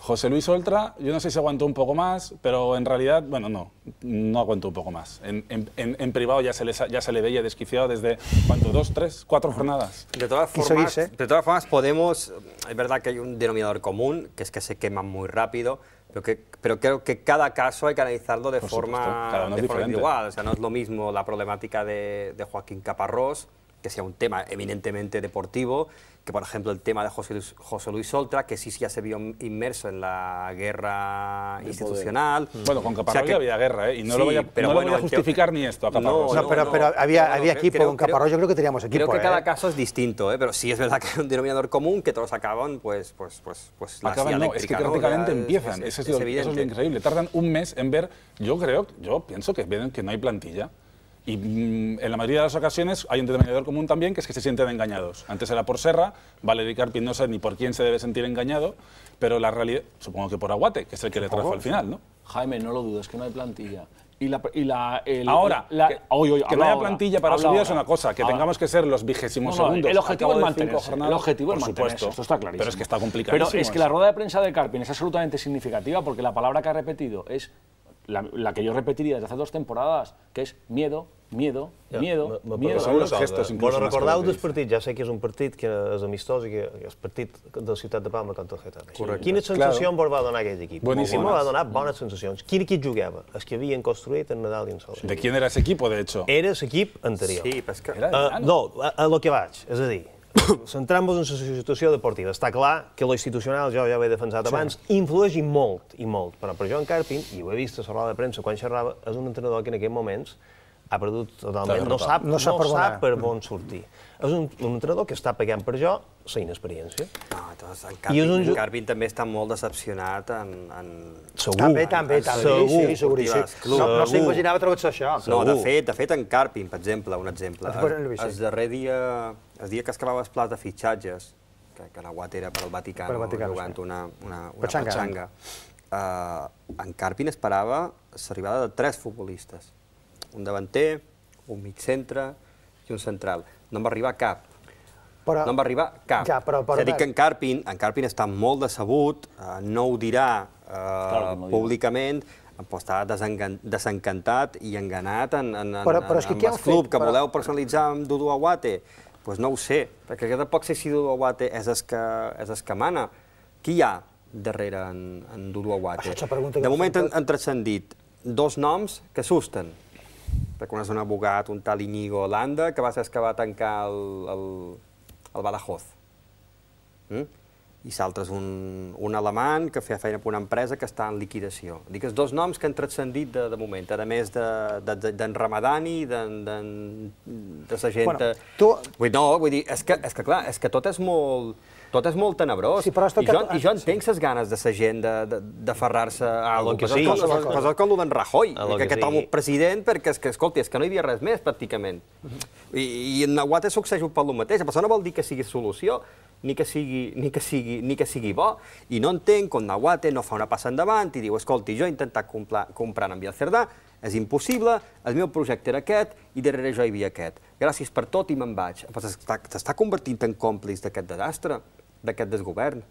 José Luis Oltra, yo no sé si aguantó un poco más, pero en realidad, bueno, no, no aguantó un poco más. En, en- en- en privado ya se, ya se le veía desquiciado desde, ¿cuánto? ¿Dos, tres, cuatro jornadas? De todas, formas, de todas formas, podemos. Es verdad que hay un denominador común, que es que se queman muy rápido, pero, que, pero creo que cada caso hay que analizarlo de Por forma, de forma individual. O sea, no es lo mismo la problemática de, de Joaquín Caparrós, que sea un tema eminentemente deportivo, que por ejemplo el tema de José Luis, José Luis Oltra, que sí, sí ya se vio inmerso en la guerra institucional. Bueno, con O sea Caparrós que- ya había guerra, ¿eh? Y no Sí, lo voy a, pero no lo bueno, voy a yo- justificar ni esto a Caparrós. No, pero- pero había- había creo- equipo creo- con Caparrós, yo creo que teníamos equipo, Creo que ¿eh? cada caso es distinto, ¿eh? pero sí es verdad que hay un denominador común que todos acaban, pues, pues, pues, pues la Acaban, no, es que prácticamente empiezan. es- eso, es es lo, eso evidente. es lo increíble. Tardan un mes en ver. Yo creo, yo pienso que ven que no hay plantilla. Y mm, en la mayoría de las ocasiones hay un denominador común también, que es que se sienten engañados. Antes era por Serra, Valery Carpin no sé ni por quién se debe sentir engañado, pero la realidad, supongo que por Aguate, que es el que le trajo al final, ¿no? Jaime, no lo dudes, que no hay plantilla. y la. Y la el- Ahora, la- que, no haya ahora, plantilla para subir es una cosa, que Ahora. tengamos que ser los vigésimos No, no, segundos. el objetivo es mantenerse. jornadas, el objetivo es por mantenerse. supuesto. Esto está clarísimo. Pero es que está complicadísimo. Pero es que la rueda de prensa de Carpin es absolutamente significativa porque la palabra que ha repetido es la, la que yo repetiría desde hace dos temporadas, que es miedo, miedo, Ja, miedo, me- me miedo. perdoneu una cosa. Bueno, recordeu del partit, ja sé que és un partit que és amistós i que és partit de Ciutat de Palma contra el Getafe. Correcte. Quina sensació Claro. vos va donar aquell equip? Me va donar bones sensacions. Quin equip jugava? Els que havien construït en Nadal i en Sol. ¿De quién era ese equipo, de hecho? Era l'equip anterior. Sí, però és que... Era de Uh, Milano. no, a, a lo que vaig, és a dir, (coughs) centrant-vos en la situació deportiva. Està clar que lo institucional, jo ja ho he defensat Sí. abans, influeix i molt, i molt. Però per Joan Carpin, i ho he vist a la roda de premsa quan xerrava, és un entrenador que en aquests moments ha perdut totalment, no sap, No no sap sap, per sap per on sortir. És un, un entrenador que està pagant per jo la inexperiència. No, doncs en I és un en Carpin també està molt decepcionat en... en... Segur. També, també, també. Segur. Sí, seguríssim. Club. No, no Segur. s'imaginava trobar-se això. No, de fet, de fet, en Carpin, per exemple, un exemple, el el, el darrer dia, el dia que es acabava el pla de fitxatges, que, que Nahuat era per al Vaticano, Per Vaticano, jugant sí. una, una, una Petxanga. petxanga, eh, en Carpin esperava l'arribada de tres futbolistes, un davanter, un mig centre i un central. No en va arribar cap. Però, No en va arribar cap. Ja, però- però- és a dir, que en Carpin, en Carpin està molt decebut, eh, no ho dirà eh, que no públicament, però està desencantat i enganat en, en, en, Però- però és que en han el club fet? que Però- voleu personalitzar amb Dudu Aguate. Doncs pues no ho sé, perquè jo tampoc sé si Dudu Aguate és el que, és el que mana. Qui hi ha darrere en, en Dudu Aguate? Que De moment han, han transcendit dos noms que assusten. Perquè un abogat, un tal Iñigo Holanda, que va ser el que va tancar el, el, el Badajoz. Mm? I l'altre és un, un alemany que feia feina per una empresa que està en liquidació. Dic, els dos noms que han transcendit de, de moment, a més d'en de, de, d'en Ramadani, d'en de, de la gent... Bueno, tu- Vull, no, vull dir, és que, és que clar, és que tot és molt, tot és molt tenebrós. Sí, però I, jo, I jo entenc les ganes de la gent de, de, de ferrar-se a lo algo. que sigui. és com, com el d'en Rajoy, que, que que tomo sigui. president perquè, és que, escolti, és que no hi havia res més, pràcticament. I, i en Nahuate succeeix un pel mateix, però això no vol dir que sigui solució, ni que sigui, ni que sigui, ni que sigui bo. I no entenc quan Nahuate no fa una passa endavant i diu, escolti, jo he intentat comprar, comprar en Biel Cerdà, és impossible, el meu projecte era aquest i darrere jo hi havia aquest. Gràcies per tot i me'n vaig. T'està convertint en còmplice d'aquest desastre, d'aquest desgovern.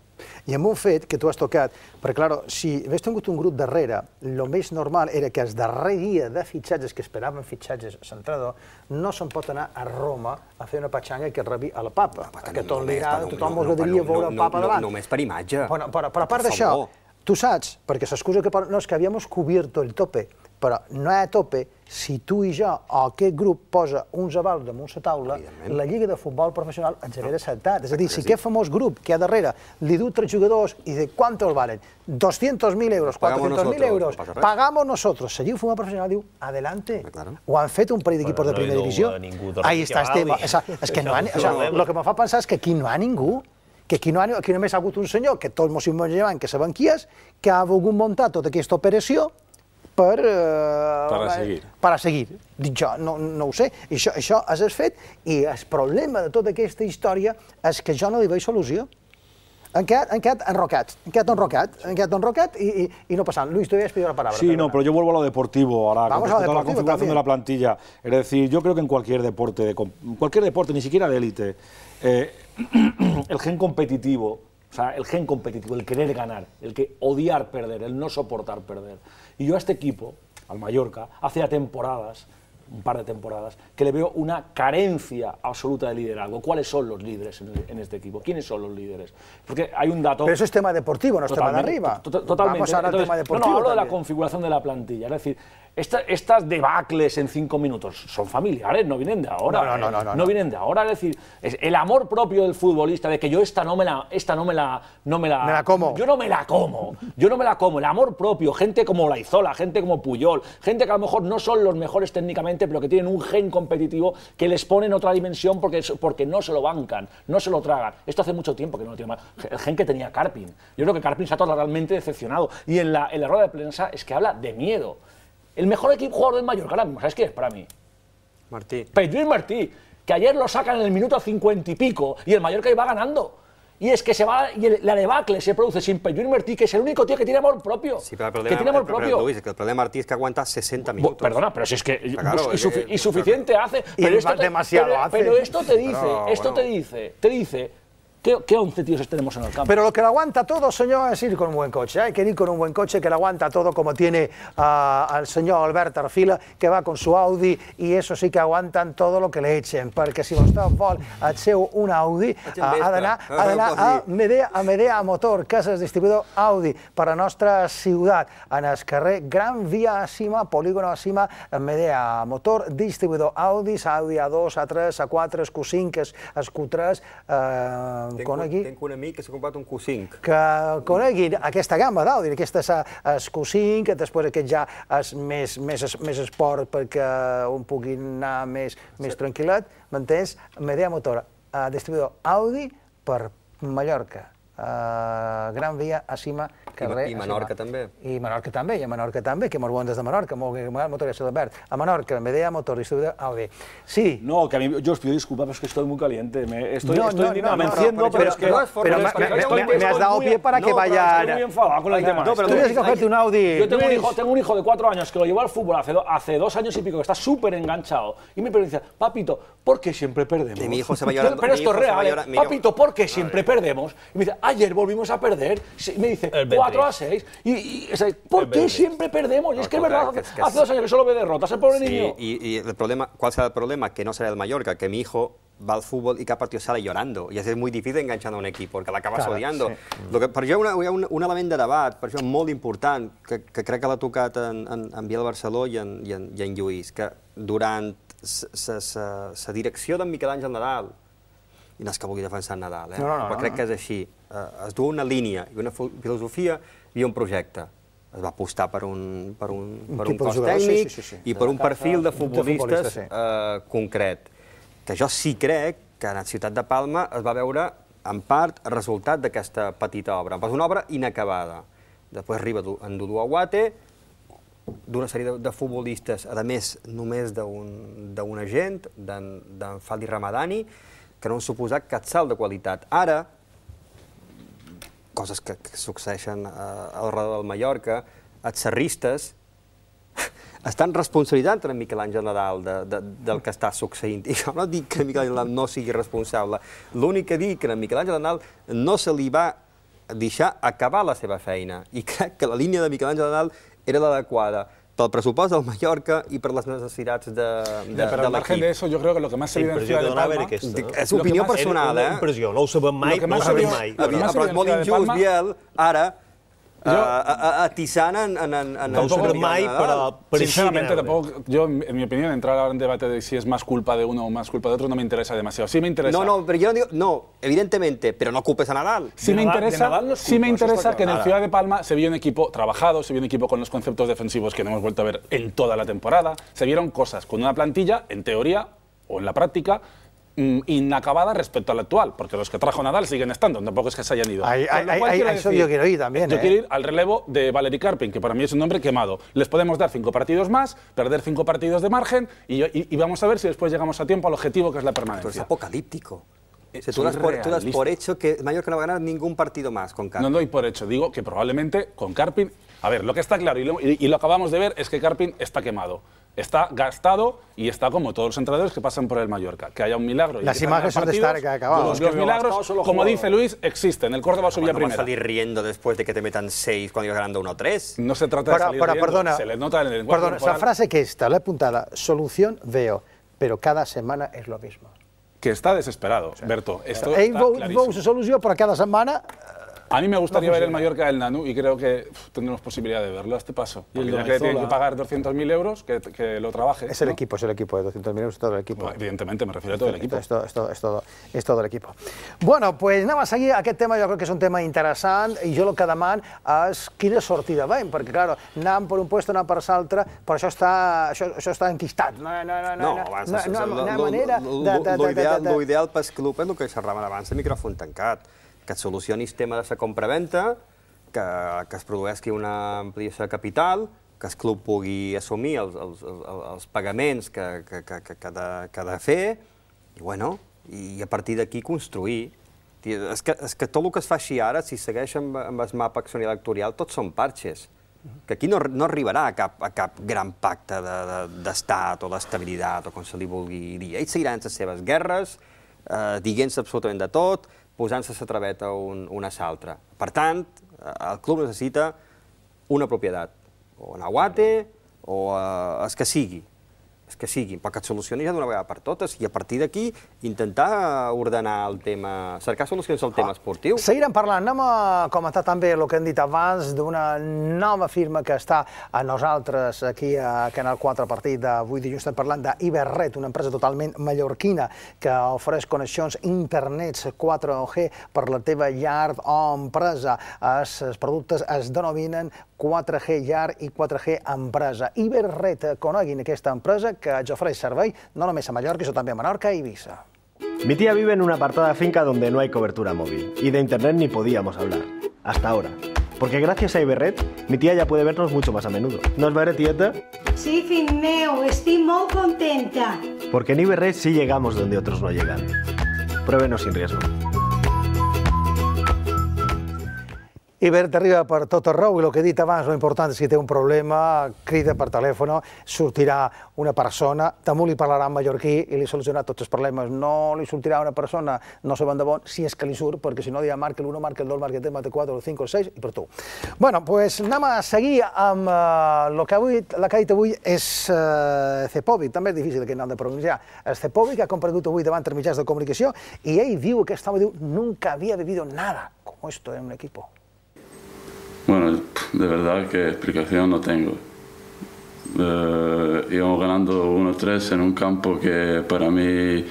I amb un fet que tu has tocat, perquè, clar, si hagués tingut un grup darrere, el més normal era que el darrer dia de fitxatges, que esperaven fitxatges a l'entrenador, no se'n pot anar a Roma a fer una patxanga que rebi a la papa, perquè tot però no- tothom no- no- veure el papa no- davant. només per imatge. Bueno, però, però a part d'això, tu saps, perquè l'excusa que no, és que havíamos cubierto el tope, però no hi ha tope si tu i jo o aquest grup posa uns avals damunt la taula, la Lliga de Futbol Professional ens hagués acceptat. És a dir, si aquest famós grup que hi ha darrere li du tres jugadors i de quantos valen? 200.000 euros, Pagamos 400.000 nosotros, euros, no pagamos nosotros. La Lliga de Futbol Professional diu, adelante. Claro. Ho han fet un parell d'equipos de no hi primera divisió. a Ahí està el tema. Rivaldi. O sea, és que no ha, sea, no lo que me fa pensar és que aquí no hi ha ningú que aquí, no ha, aquí només ha hagut un senyor que tots ens imaginaven que saben qui és, que ha volgut muntar tota aquesta operació per... Eh, Per a seguir. Per a seguir. Dic jo, no, no ho sé. Això, això és el fet, i el problema de tota aquesta història és que jo no li veig solució. Han quedat, han quedat enrocats, han quedat enrocats, han quedat enrocats i, i, i no passant. Luis, te voy a la palabra. Sí, no, pero yo vuelvo a lo deportivo ahora, Vamos con a lo respecto a la deportivo configuración también. de la plantilla. Es decir, yo creo que en cualquier deporte, de cualquier deporte, ni siquiera de élite, eh, (clears throat) el gen competitivo, o sea, el gen competitivo, el querer ganar, el que odiar perder, el no soportar perder. Y yo a este equipo, al Mallorca, hace temporadas, un par de temporadas, que le veo una carencia absoluta de liderazgo. ¿Cuáles son los líderes en, en este equipo? ¿Quiénes son los líderes? Porque hay un dato... Pero eso es tema deportivo, no es tema de arriba. to- to- Totalmente. Vamos al Entonces, tema no, deportivo. No, hablo de la también. configuración de la plantilla. Es decir, esta- estas debacles en cinco minutos son familiares, no vienen de ahora. No, no, no, no, no, no. vienen de ahora. Es decir, es el amor propio del futbolista, de que yo esta no me la, esta no me la, no me la, Me la como. Yo no me la como. Yo no me la como. El amor propio, gente como Laizola, gente como Puyol, gente que a lo mejor no son los mejores técnicamente, pero que tienen un gen competitivo que les pone en otra dimensión porque, porque no se lo bancan, no se lo tragan. Esto hace mucho tiempo que no lo tiene más. El gen que tenía Carpin. Yo creo que Carpin se ha totalmente decepcionado. Y en la, en la rueda de prensa es que habla de miedo. El mejor equipo jugador del Mallorca ahora mismo, ¿sabes quién es para mí? Martí. Pedro Martí, que ayer lo sacan en el minuto 50 y pico y el Mallorca iba ganando. Y es que se va, y el- la debacle se produce sin Peyuir Martí, que es el único tío que tiene amor propio. Sí, però el que problema, tiene amor el, propio. Luis, que el problema de Martí es que aguanta 60 minutos. Perdona, pero si es que claro, y, es que- y suficiente hace. Y Pero esto, te, demasiado pero, hace. pero esto te dice, Pero, esto bueno. te dice, te dice, ¿qué, qué 11 tíos tenemos en el campo? Pero lo que lo aguanta todo, señor, es ir con un buen coche. Hay que ir con un buen coche que lo aguanta todo, como tiene ah, al señor Albert Arfila, que va con su Audi, y eso sí que aguantan todo lo que le echen. Perquè si vostè vol seu un Audi, ah, ha d'anar ha d'anar a Medea, a Medea Motor, el distribuïdor Audi per a nostra ciutat, en el carrer Gran Via a Cima, Polígono a Cima, Medea Motor, distribuïdor Audis, Audi A2, A3, A4, Q5, es- es Q3, eh, Tenc, conegui tenc un amic que s'ha comprat un Q5. que coneguin aquesta gamma d'Audi, aquesta és el Q5, que després aquest ja és més, més, més esport perquè un pugui anar més, més tranquil·let, m'entens? Medea Motor, eh, distribuïdor Audi per Mallorca, Gran Via, a Cima, carrer... I a Menorca Cima. també. I Menorca també, i a Menorca també, que molt bon des de Menorca, molt bé, motor de Verd. A Menorca, Medea Motor, distribuïdor Audi. Sí. No, que a mí, yo os pido disculpas, pero es que estoy muy caliente. Me, estoy, No, estoy no, indignado, no, me no, enciendo, pero- es que... pero- pero me- es que me- estoy- me- me has dado pie para que no, vayan- Estoy muy enfadado con el tema. no, pero. Tú tienes que cogerte un Audi. Yo tengo un, hijo, tengo un hijo de cuatro años que lo llevó al fútbol hace, hace dos años y pico, que está súper enganchado. Y me dice, papito, ¿por qué siempre perdemos? Y mi hijo se va Pero- llorando- Pero esto es real, ¿eh? Papito, ¿por qué siempre perdemos? Y me dice, ayer volvimos a perder. Me dice, El 4 a Betis. 6. Y, y, o sea, ¿por qué siempre perdemos? Y es que es No, verdad, que hace, que hace dos años que solo ve derrotas, el pobre Sí, niño. y, y el problema, ¿cuál será el problema? Que no será el Mallorca, que mi hijo va al fútbol y cada partido sale llorando. Y es muy difícil enganchar a un equip, perquè l'acabes Clar, odiando. sí. Lo que, per això hi ha, una, un, un element de debat, per això molt important, que, que crec que l'ha tocat en, en, en Biel Barceló i en, i en, i en Lluís, que durant la direcció d'en Miquel Àngel Nadal, i no és que vulgui defensar Nadal, eh? No, no, no, però crec no. que és així. Eh, es du una línia i una filosofia i un projecte. Es va apostar per un, per un, per un de cos tècnic sí, sí, sí. i per un perfil de futbolistes sí. eh, concret. Que jo sí crec que a la ciutat de Palma es va veure, en part, el resultat d'aquesta petita obra. És una obra inacabada. Després arriba en Dudu Aguate, d'una sèrie de, de futbolistes, a més, només d'un agent, d'en Fadi Ramadani, que no han suposat cap salt de qualitat. Ara, coses que, que succeeixen eh, al redor del Mallorca, els serristes (laughs) estan responsabilitzant en Miquel Àngel Nadal de, de, del que està succeint. I jo no dic que Miquel Àngel Nadal no sigui responsable. L'únic que dic que a Miquel Àngel Nadal no se li va deixar acabar la seva feina. I crec que la línia de Miquel Àngel Nadal era l'adequada pel pressupost del Mallorca i per les necessitats de, de, Ya, pero de al margen de eso, yo creo que lo que más se evidencia de Palma... era aquesta. no? És opinió personal, Una eh? impressió, no ho sabem mai, no ho sabem mai. Però és molt injust, Biel, ara, Jo- eh, a- a- atiçant en, en, en, sabrem Miquel mai, però Sinceramente, tampoco, yo, en mi opinión, entrar ahora en debate de si es más culpa de uno o más culpa de otro no me interesa demasiado. Sí me interesa. No, no, pero yo no digo, no, evidentemente, pero no culpes a Nadal. Sí me Nadal- interesa, Nadal no sí me interesa que en el. Ciudad de Palma se vio un equipo trabajado, se vio un equipo con los conceptos defensivos que no hemos vuelto a ver en toda la temporada. Se vieron cosas con una plantilla, en teoría o en la práctica, inacabada respecto a la actual, porque los que trajo Nadal siguen estando, tampoco es que se hayan ido. A eso decir, yo quiero ir también, Yo ¿eh? quiero ir al relevo de Valery Karpin, que para mí es un nombre quemado. Les podemos dar cinco partidos más, perder cinco partidos de margen y, y- y vamos a ver si después llegamos a tiempo al objetivo que es la Tú eres permanencia. apocalíptico. O sea, tú, das por, tú das por hecho que Mallorca no va a ganar ningún partido más con No Carlos. doy por hecho, digo que probablemente con Carpin. A ver, lo que está claro y lo, y- y lo acabamos de ver es que Carpin está quemado. Está gastado y está como todos los entrenadores que pasan por el Mallorca. Que haya un milagro. y Las que imágenes son de estar que ha acabado. Los, Los que milagros, como jugadores. dice Luis, existen. El Córdoba subía no vas a primera. salir riendo después de que te metan seis cuando ibas ganando 1-3. No se trata de Però, salir però riendo, perdona, se le nota en el lenguaje perdona, la corporal frase aquesta, l'he apuntada, solución veo, pero cada semana es lo mismo. que está desesperado, Berto. Esto Ell está veu, clarísimo. veu la solució, però cada setmana a mí me gustaría ver el Mallorca del Nanu y creo que tendremos posibilidad de verlo a este paso. Y el que tiene que pagar 200.000 euros, que, lo trabaje. Es el equipo, es el equipo de 200.000 euros, todo el equipo. Evidentemente, me refiero a todo el equipo. Es todo, es, todo, es, todo, el equipo. Bueno, pues nada más aquí, aquest tema jo crec que és un tema interessant i jo el que quina sortida veiem, perquè, claro, anant per un lloc. No, no, no, no, no, no, no, no, no, no, no, no, no, no, no, no, no, que et solucioni el tema de la compraventa, que, que es produeixi una ampliació de capital, que el club pugui assumir els, els, els, els pagaments que, que, que, que, ha de, que ha de fer, i, bueno, i a partir d'aquí construir. És que, és que tot el que es fa així ara, si segueix amb, amb el mapa acció electoral, tots són parxes. Que aquí no, no arribarà a cap, a cap gran pacte d'estat de, de, o d'estabilitat, o com se li vulgui dir. Ells seguiran les seves guerres, eh, dient-se absolutament de tot, posant-se la traveta un, una a l'altra. Per tant, el club necessita una propietat, o en Aguate, o eh, el que sigui, que sigui, però que et solucioni ja d'una vegada per totes i a partir d'aquí intentar ordenar el tema, cercar solucions al tema esportiu. Seguirem parlant. Anem a comentar també el que hem dit abans d'una nova firma que està a nosaltres aquí a Canal 4 a partir d'avui dilluns. Estem parlant d'Iberret, una empresa totalment mallorquina que ofereix connexions internets 4G per la teva llar o empresa. Els productes es denominen 4G llar i 4G empresa. Iberret, coneguin aquesta empresa que ens ofereix servei no només a Mallorca, sinó també a Menorca i Eivissa. Mi tía vive en una apartada finca donde no hay cobertura móvil y de internet ni podíamos hablar. Hasta ahora. Porque gracias a Iberret, mi tía ya puede vernos mucho más a menudo. ¿No es verdad, tieta? Sí, fill meu, estic molt contenta. Porque en Iberret sí llegamos donde otros no llegan. Pruébenos sin riesgo. Ibert arriba per tot arreu i el que he dit abans, l'important és que si té un problema, crida per telèfon, sortirà una persona, també li parlarà en mallorquí i li solucionarà tots els problemes. No li sortirà una persona, no sabem de bon, si és que li surt, perquè si no ja marca l'1, marca el 2, marca el 3, marca el 4, el 5, el 6 i per tu. Bueno, pues anem a seguir amb el uh, que avui, la que ha dit avui és uh, Cepovic, també és difícil aquest nom de pronunciar. El Cepovic ha comparegut avui davant dels mitjans de comunicació i ell diu, aquest home diu, nunca havia vivido nada como esto en un equipo. Bueno, de verdad que explicación no tengo. Eh, íbamos ganando 1-3 en un campo que para mí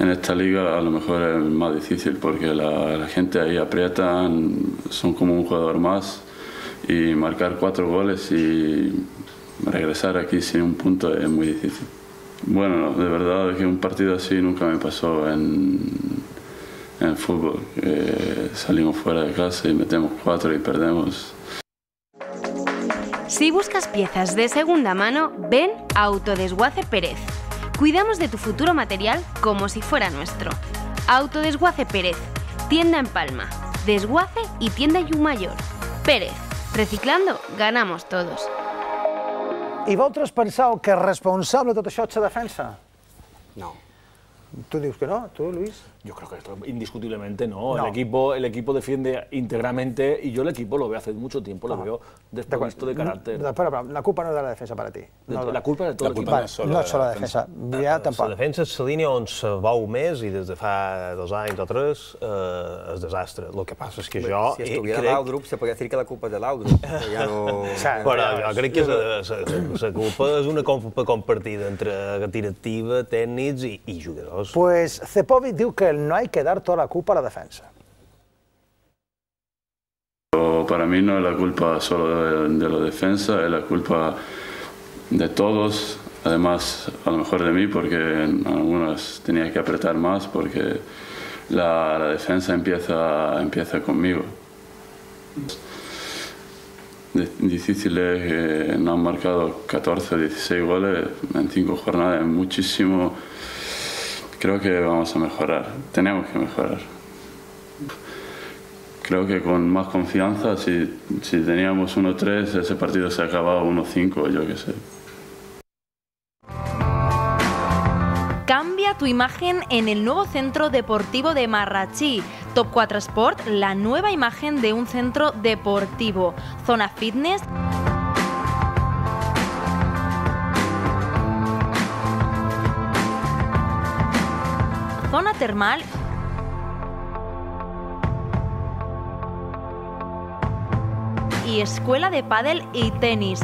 en esta liga a lo mejor es más difícil porque la, la gente ahí aprietan, son como un jugador más y marcar cuatro goles y regresar aquí sin un punto es muy difícil. Bueno, de verdad que un partido así nunca me pasó en, en fútbol. Eh, salimos fuera de casa y metemos cuatro y perdemos. Si buscas piezas de segunda mano, ven a Autodesguace Pérez. Cuidamos de tu futuro material como si fuera nuestro. Autodesguace Pérez, tienda en Palma, desguace y tienda Yumayor. Pérez, reciclando ganamos todos. I vosaltres penseu que responsable de tot això és la defensa? No. ¿Tú dices que no? ¿Tú, Luis? Yo creo que esto indiscutiblemente no. No. El, equipo, el equipo defiende íntegramente y yo el equipo lo veo hace mucho tiempo, lo Ajá. veo desprovisto de carácter. No, espera, espera, la culpa no es de la defensa para ti. De No, la culpa de todo La el equipo. no és solo no de és solo la la defensa. Ja La tampoc. defensa és la línia on se veu més i des de fa dos anys o tres eh, és desastre. El que passa és que jo si estuviera crec... Laudrup, se podria dir que la culpa és de Laudrup. (laughs) Ja no... Però jo crec que la culpa és una culpa compartida entre directiva, tècnics i, i jugadors. Pues Cepovic diu que no hay que dar toda la culpa a la defensa. Para mí no es la culpa solo de, de la defensa, es la culpa de todos, además a lo mejor de mí porque en algunas tenía que apretar más porque la, la defensa empieza, empieza conmigo. Difícil es que no han marcado 14 o 16 goles en 5 jornadas, es muchísimo. Creo que vamos a mejorar, tenemos que mejorar. Creo que con más confianza, si, si teníamos 1-3, ese partido se acababa 1-5, yo qué sé. Cambia tu imagen en el nuevo centro deportivo de Marrachí. Top 4 Sport, la nueva imagen de un centro deportivo. Zona fitness. Termal y escuela de pádel y tenis.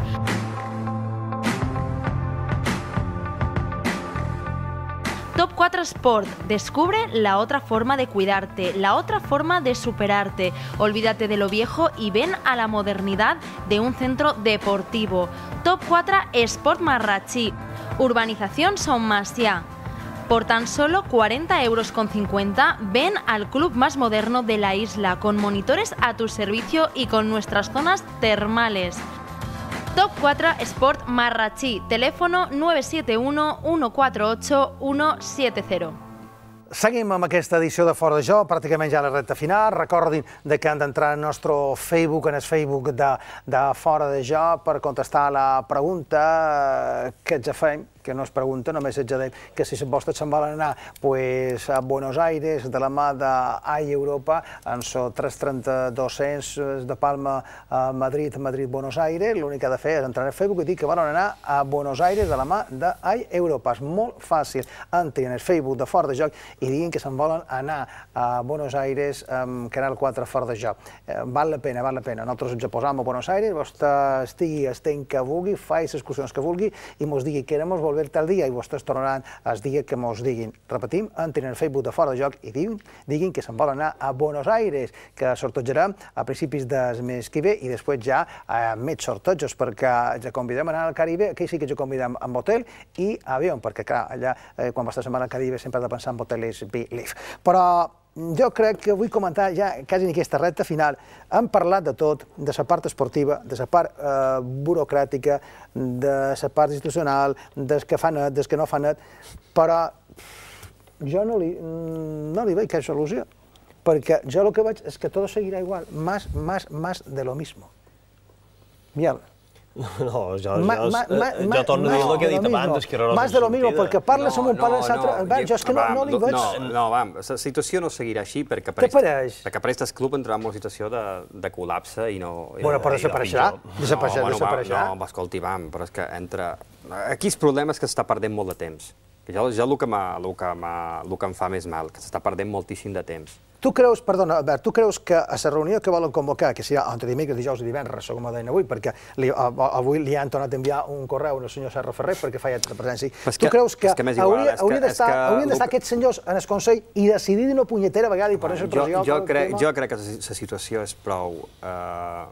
Top 4 Sport. Descubre la otra forma de cuidarte, la otra forma de superarte. Olvídate de lo viejo y ven a la modernidad de un centro deportivo. Top 4 Sport Marrachí. Urbanización Son Masia. Por tan solo 40 euros con 50, ven al club más moderno de la isla, con monitores a tu servicio y con nuestras zonas termales. Top 4 Sport Marrachí, teléfono 971 148 170. seguim amb aquesta edició de Fora de Joc, pràcticament ja a la recta final. Recordin de que han d'entrar al nostre Facebook, en el Facebook de, de Fora de Joc, per contestar la pregunta eh, que ens fem que no es pregunta, només ets a dir que si vostès se'n volen anar pues, a Buenos Aires de la mà d'AI Europa, en so 330-200 de Palma a Madrid, Madrid-Buenos Aires, l'únic que ha de fer és entrar al Facebook i dir que volen anar a Buenos Aires de la mà d'AI Europa. És molt fàcil. En el Facebook de Fort de Joc i diguin que se'n volen anar a Buenos Aires amb Canal 4 Fort de Joc. Eh, val la pena, val la pena. Nosaltres ens posam a Buenos Aires, vostè estigui temps que vulgui, faci les excursions que vulgui i mos digui que queremos volver tal dia i vostès tornaran el dia que mos diguin. Repetim, entrin al Facebook de Fora de Joc i diguin, diguin que se'n volen anar a Buenos Aires, que sortejarem a principis del mes que ve i després ja a més sortejos, perquè ja convidem a anar al Caribe, aquí sí que ja convidem amb hotel i avió, perquè clar, allà eh, quan vas se'n va al Caribe sempre has de pensar en hoteles Belief. Però jo crec que vull comentar ja quasi en aquesta recta final. Hem parlat de tot, de la part esportiva, de la part eh, burocràtica, de la part institucional, des que fa net, des que no fa net, però jo no li, no li veig cap solució, perquè jo el que veig és que tot seguirà igual, más, más, más de lo mismo. Miel. No, jo, Ma- jo, ma- ma- jo torno a dir el que he dit abans, errors Más de lo mismo, perquè parles amb un pare i l'altre... Va, jo és que no, no li veig... No, no, va, la situació no seguirà així perquè Què pareix? Perquè per aquest club entrarà en una situació de, de col·lapse i no... Bueno, no- però no desapareixerà, desapareixerà, no, bueno, desapareixerà. Va, no, escolti, vam, però és que entra... Aquí el problema és que s'està perdent molt de temps. Que jo, jo el, que el, que el que em fa més mal, que s'està perdent moltíssim de temps. Tu creus, perdona, Albert, tu creus que a la reunió que volen convocar, que serà entre dimecres, dijous i divendres, com deien avui, perquè li, avui li han tornat a enviar un correu al senyor Serra Ferrer perquè feia de presència. És tu que- creus que, que igual, hauria, hauria d'estar que que- aquests senyors en el Consell i decidir d'una punyetera vegada i per això jo, jo, crec, jo crec que la situació és prou eh,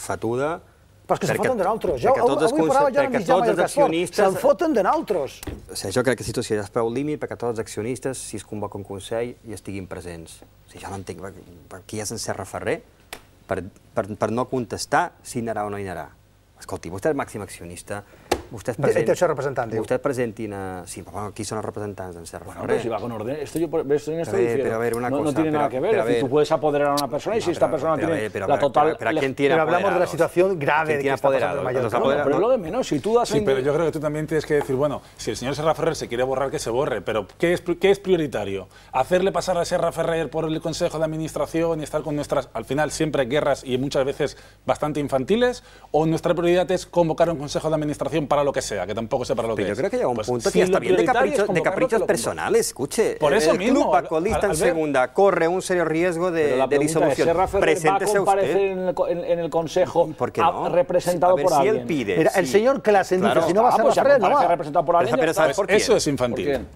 fatuda, Però és que se'n foten de nosaltres. Jo avui, avui parlava jo amb Mitjà Mallorca Esport. accionistes- Se'n foten de nosaltres. O sigui, jo crec que la situació ja és prou límit perquè tots els accionistes, si es convoca un Consell, hi estiguin presents. O sigui, jo no entenc per, per qui és en Serra Ferrer per, per, per no contestar si anarà o no hi anarà. Escolti, vostè és màxim accionista, vostès De- presenten... té el seu representant, diu. Vostès presentin a... Sí, però bueno, qui són els representants d'en Serra Bueno, Ferrer? pero si va con orden. Esto yo por- en esto Pero a ver, difiero. pero a ver, una no, no tiene nada que ver. pero es a decir, ver. tú puedes apoderar a una persona y si esta persona pero tiene ver, pero- la total... pero- pero ¿a quién leg- tiene Pero hablamos de la situación grave ¿Quién de que está pasando en? Mallorca. No, pero lo de menos. Si tú das Sí, en- pero yo creo que tú también tienes que decir, bueno, si el señor Serra Ferrer se quiere borrar, que se borre, pero ¿qué es, qué es prioritario? ¿Hacerle pasar a Serra Ferrer por el Consejo de Administración y estar con nuestras, al final, siempre guerras y muchas veces bastante infantiles? ¿O nuestra prioridad es convocar un Consejo de Administración para lo que sea, que tampoco sé para lo Pero que yo es? creo que llega un Pues, punto si que está bien de es de caprichos personales. Escuche, Por eso el mismo, club va al- colista en segunda, corre un serio riesgo de, la de es, disolución. ¿Serra Ferrer va a Preséntese comparecer usted. en el, en- en el Consejo (laughs) ¿Por qué a- no? representado A ver por si alguien? él pide. Mira, el sí. señor Clasen dice, Claro. si no va a Ah, ser pues no va. representado por alguien. Eso es ¿Por infantil.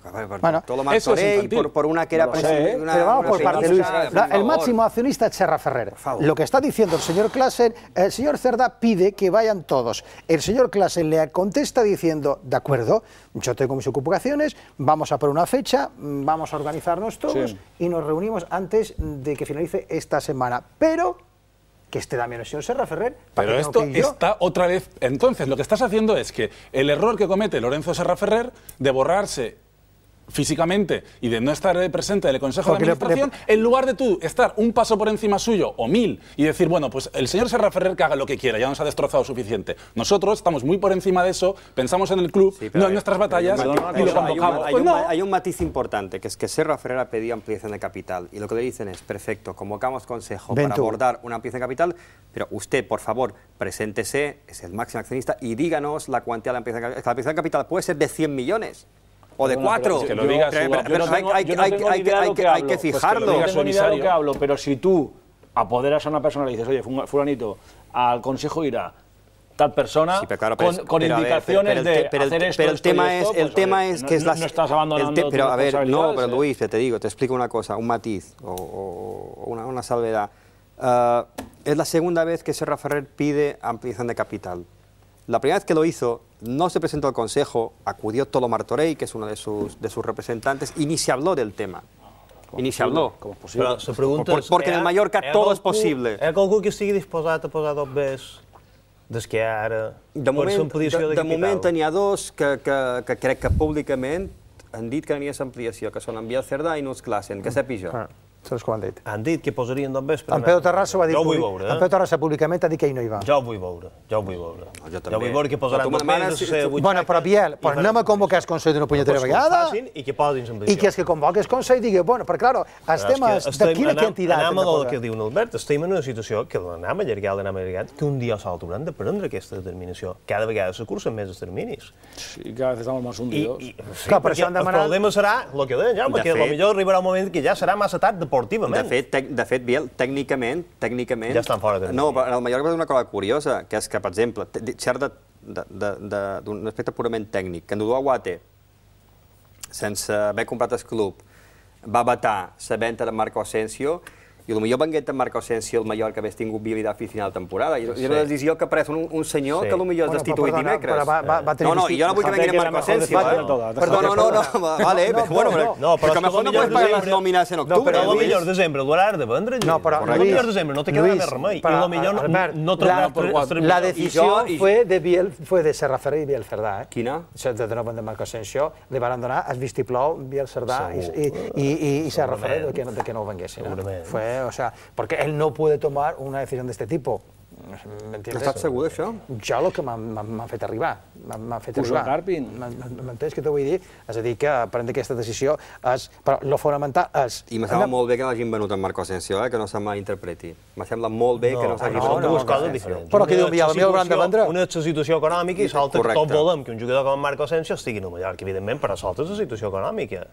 Bueno, todo lo eso es infantil. por, por una que era No lo sé, presi- una- Pero vamos por parte, Luis. el máximo accionista es Serra Ferrer. Lo que está diciendo el señor Klassen, el señor Cerda pide que vayan todos. El señor Klassen le contesta diciendo, de acuerdo, yo tengo mis ocupaciones, vamos a por una fecha, vamos a organizarnos todos Sí. y nos reunimos antes de que finalice esta semana. Pero que esté también el señor Serra Ferrer. ¿para Pero esto que está otra vez. Entonces, lo que estás haciendo es que el error que comete Lorenzo Serra Ferrer de borrarse físicamente y de no estar presente en el Consejo Porque de le- Administración, en lugar de tú estar un paso por encima suyo o mil y decir, bueno, pues el señor Serra Ferrer que haga lo que quiera, ya nos ha destrozado suficiente. Nosotros estamos muy por encima de eso, pensamos en el club, Sí, no en nuestras batallas hay un matiz- y lo hay un- convocamos. Hay Pues un, no. ma- hay un matiz importante, que es que Serra Ferrer ha pedido ampliación de capital. Y lo que le dicen es, perfecto, convocamos consejo Ven para tú. abordar una ampliación de capital, pero usted, por favor, preséntese, es el máximo accionista, y díganos la cuantía de la ampliación de capital. La ampliación de capital puede ser de 100 millones. O de cuatro. Que lo diga hay- que- Pues lo fijarlo. diga lo que hablo, pero si tú apoderas a una persona y dices, oye, fu- fulanito, al consejo irá tal persona Sí, pero claro, pero con, es- con pero ver, indicaciones pero el de te- pero el- hacer esto, pero el esto tema esto, es el pues, tema es no- que es no, la no estás abandonando te- pero tus a ver no pero. Luis te digo te explico una cosa un matiz o, o- o una, una salvedad Ah, es la segunda vez que Serra Ferrer pide ampliación de capital la primera vez que lo hizo no se presentó al consejo acudió Tolo Martorell que es uno de sus de sus representantes y ni se habló del tema i ni se habló. ¿Cómo es posible? Però la pregunta Por- porque en el hi Mallorca hi ha todo es posible. Hi ha qualcú que estigui disposat a posar dos bes des que ara De per moment, de, de, de moment n'hi ha dos que, que, que crec que públicament han dit que n'hi ha l'ampliació, que són en Biel Cerdà i Nus Klassen, que sàpiga jo. Ah, saps com han dit? Han dit que posarien d'on vespre. En Pedro Terrassa ho ha dit, Jo ho vull veure, eh? en Pedro Terrassa públicament ha dit que ell no hi va. Jo ho vull veure, jo ho vull veure. jo Jo vull veure que posaran dos mesos, ser vuit Bueno, però Biel, anem a convocar el Consell d'una punyetera vegada I que posin i que els que convoqui el Consell digui, bueno, però claro, els temes de quina quantitat Anem de a el posar? que diu l'Albert, estem en una situació que l'anem allargant, l'anem allargant, que un dia o l'altre hauran de prendre aquesta determinació. Cada vegada se cursen més els terminis. Sí, cada vez estamos más hundidos. Clar, per això han demanat- El problema serà, el que deia Jaume, De que potser arribarà un moment que ja serà massa tard deportivament. De fet, tec, de fet Biel, tècnicament, tècnicament... Ja estan fora No, però el Mallorca va dir una cosa curiosa, que és que, per exemple, xerra d'un aspecte purament tècnic, que en Dudu Aguate, sense haver comprat el club, va vetar la venda de Marco Asensio, i potser vengués en Marco Asensio el Mallorca hagués tingut viabilitat fins final de temporada. I és una Sí. decisió que ha pres un, un senyor Sí. que potser és Bueno, destituït però perdona, dimecres. però va- va- va tenir no, no, jo no vull que venguin en mejor Asensio. eh? Perdó, no, no, no, va- vale, No, però bueno, però però, no. No, però però que mejor no pots pagar les nòmines en No, octubre. però Lluís. el millor desembre l'hauràs de vendre. No, però, el millor desembre no te quedarà més remei. I però, el millor no, Albert, no la, trobaràs... la jo- fue de Biel, fue de Serra Ferrer i Biel Cerdà, eh? Quina? De no de Marco Asensio, li van donar el vistiplau Biel Cerdà i, i, i, i, i Serra Ferrer de que, no- de que no venguessin. eh? Segurament. Fue, o sea, porque él no puede tomar una decisión de este tipo. Estàs segur d'això? Jo el que m'han fet arribar, m'han fet Puso arribar. Garpin. M'en- m'en- M'entens què t'ho vull dir? És a dir, que prendre aquesta decisió és... Però lo fonamental és... I me sembla molt bé que l'hagin venut en Marco Asensio, eh? que no se malinterpreti. Me sembla molt bé que no s'hagi no, venut són en dues Marco coses Asensio. diferents. Però que Una diu, Biel, és la a mi el hauran de situació- vendre. Una és la situació econòmica i l'altra que tots volem que un jugador com Marco Asensio estigui en el Mallorca, evidentment, però l'altra és la situació econòmica.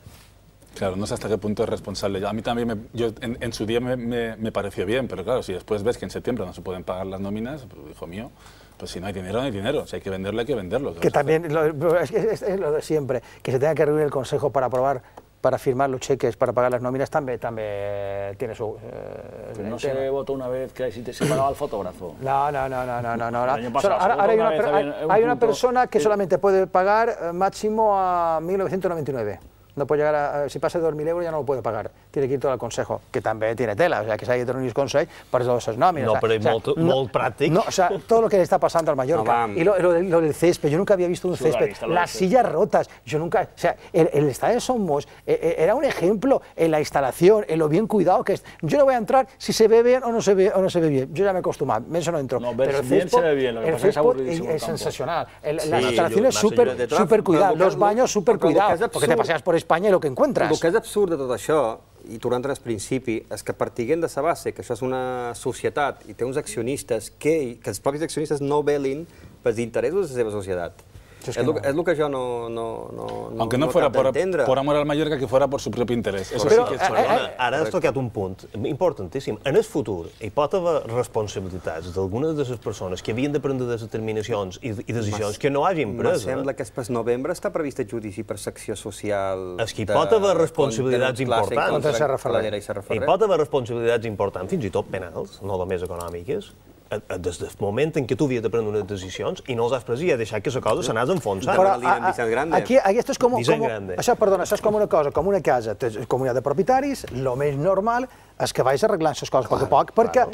Claro, no sé hasta qué punto es responsable. A mí también, me- yo, en, en su día me, me- me pareció bien, pero claro, si después ves que en septiembre no se pueden pagar las nóminas, pues, hijo mío, pues si no hay dinero, no hay dinero. Si hay que venderlo, hay que venderlo. Que también, lo, es, que es- es lo de siempre, que se tenga que reunir el Consejo para aprobar, para firmar los cheques, para pagar las nóminas, también, también tiene su... eh, Pero no se votó una vez que si te se pagaba el fotógrafo. No, no, no, no, no, no. no. El año pasado Solo- ahora, hay una una, vez, per- hay, había un hay una persona que solamente puede pagar eh, máximo a 1999. No puede llegar a, si pasa de 2.000 euros ya no lo puede pagar. Tiene que ir todo al Consejo, que también tiene tela, o sea, que s'hagi de reunir el Consejo per les nòmines. No, o sea, però és o sea, molt- molt pràctic. No, o sea, todo lo que le está pasando al Mallorca. No, y lo, lo lo del césped, yo nunca había visto un césped. Las césped. sillas rotas, yo nunca... O sea, el, el estadio de Somos eh, era un ejemplo en la instalación, en lo bien cuidado que es. Yo no voy a entrar si se ve bien o no se ve, o no se ve bien. Yo ya me he acostumbrado, eso no entro. No, ver- Pero el bien césped- se ve bien, lo que pasa es es es sensacional. El- Sí, la instalación yo- es más súper que- los baños súper cuidados, porque te paseas por España y lo que encuentras. El que és absurd de tot això, i tornant al principi, és que partint de la base que això és una societat i té uns accionistes que, que els propis accionistes no velin pels interessos de la seva societat. Si és és, que el, no. és el que jo no, no, no, Aunque no, no fuera por, por amor al Mallorca, que fuera por su propio interés. Eso Però, sí que es eh, eh. Perdona, ara has tocat un punt importantíssim. En el futur hi pot haver responsabilitats d'algunes de les persones que havien de prendre determinacions i, i decisions que no hagin Me pres. sembla que per novembre està previst el judici per secció social... És que hi pot haver responsabilitats importants. Contra Serra Ferrer. Hi pot haver responsabilitats importants, fins i tot penals, no només econòmiques, eh, eh, des del moment en què tu havies de prendre unes decisions i no les has pres i has deixat que la cosa s'anés enfonsant. Però- Liga en Vicent Grande. aquí, aquí esto es como, Vicent como- Grande. això, perdona, això és com una cosa, com una casa, comunitat de propietaris, lo més normal és que vais arreglant les coses a poc a poc, perquè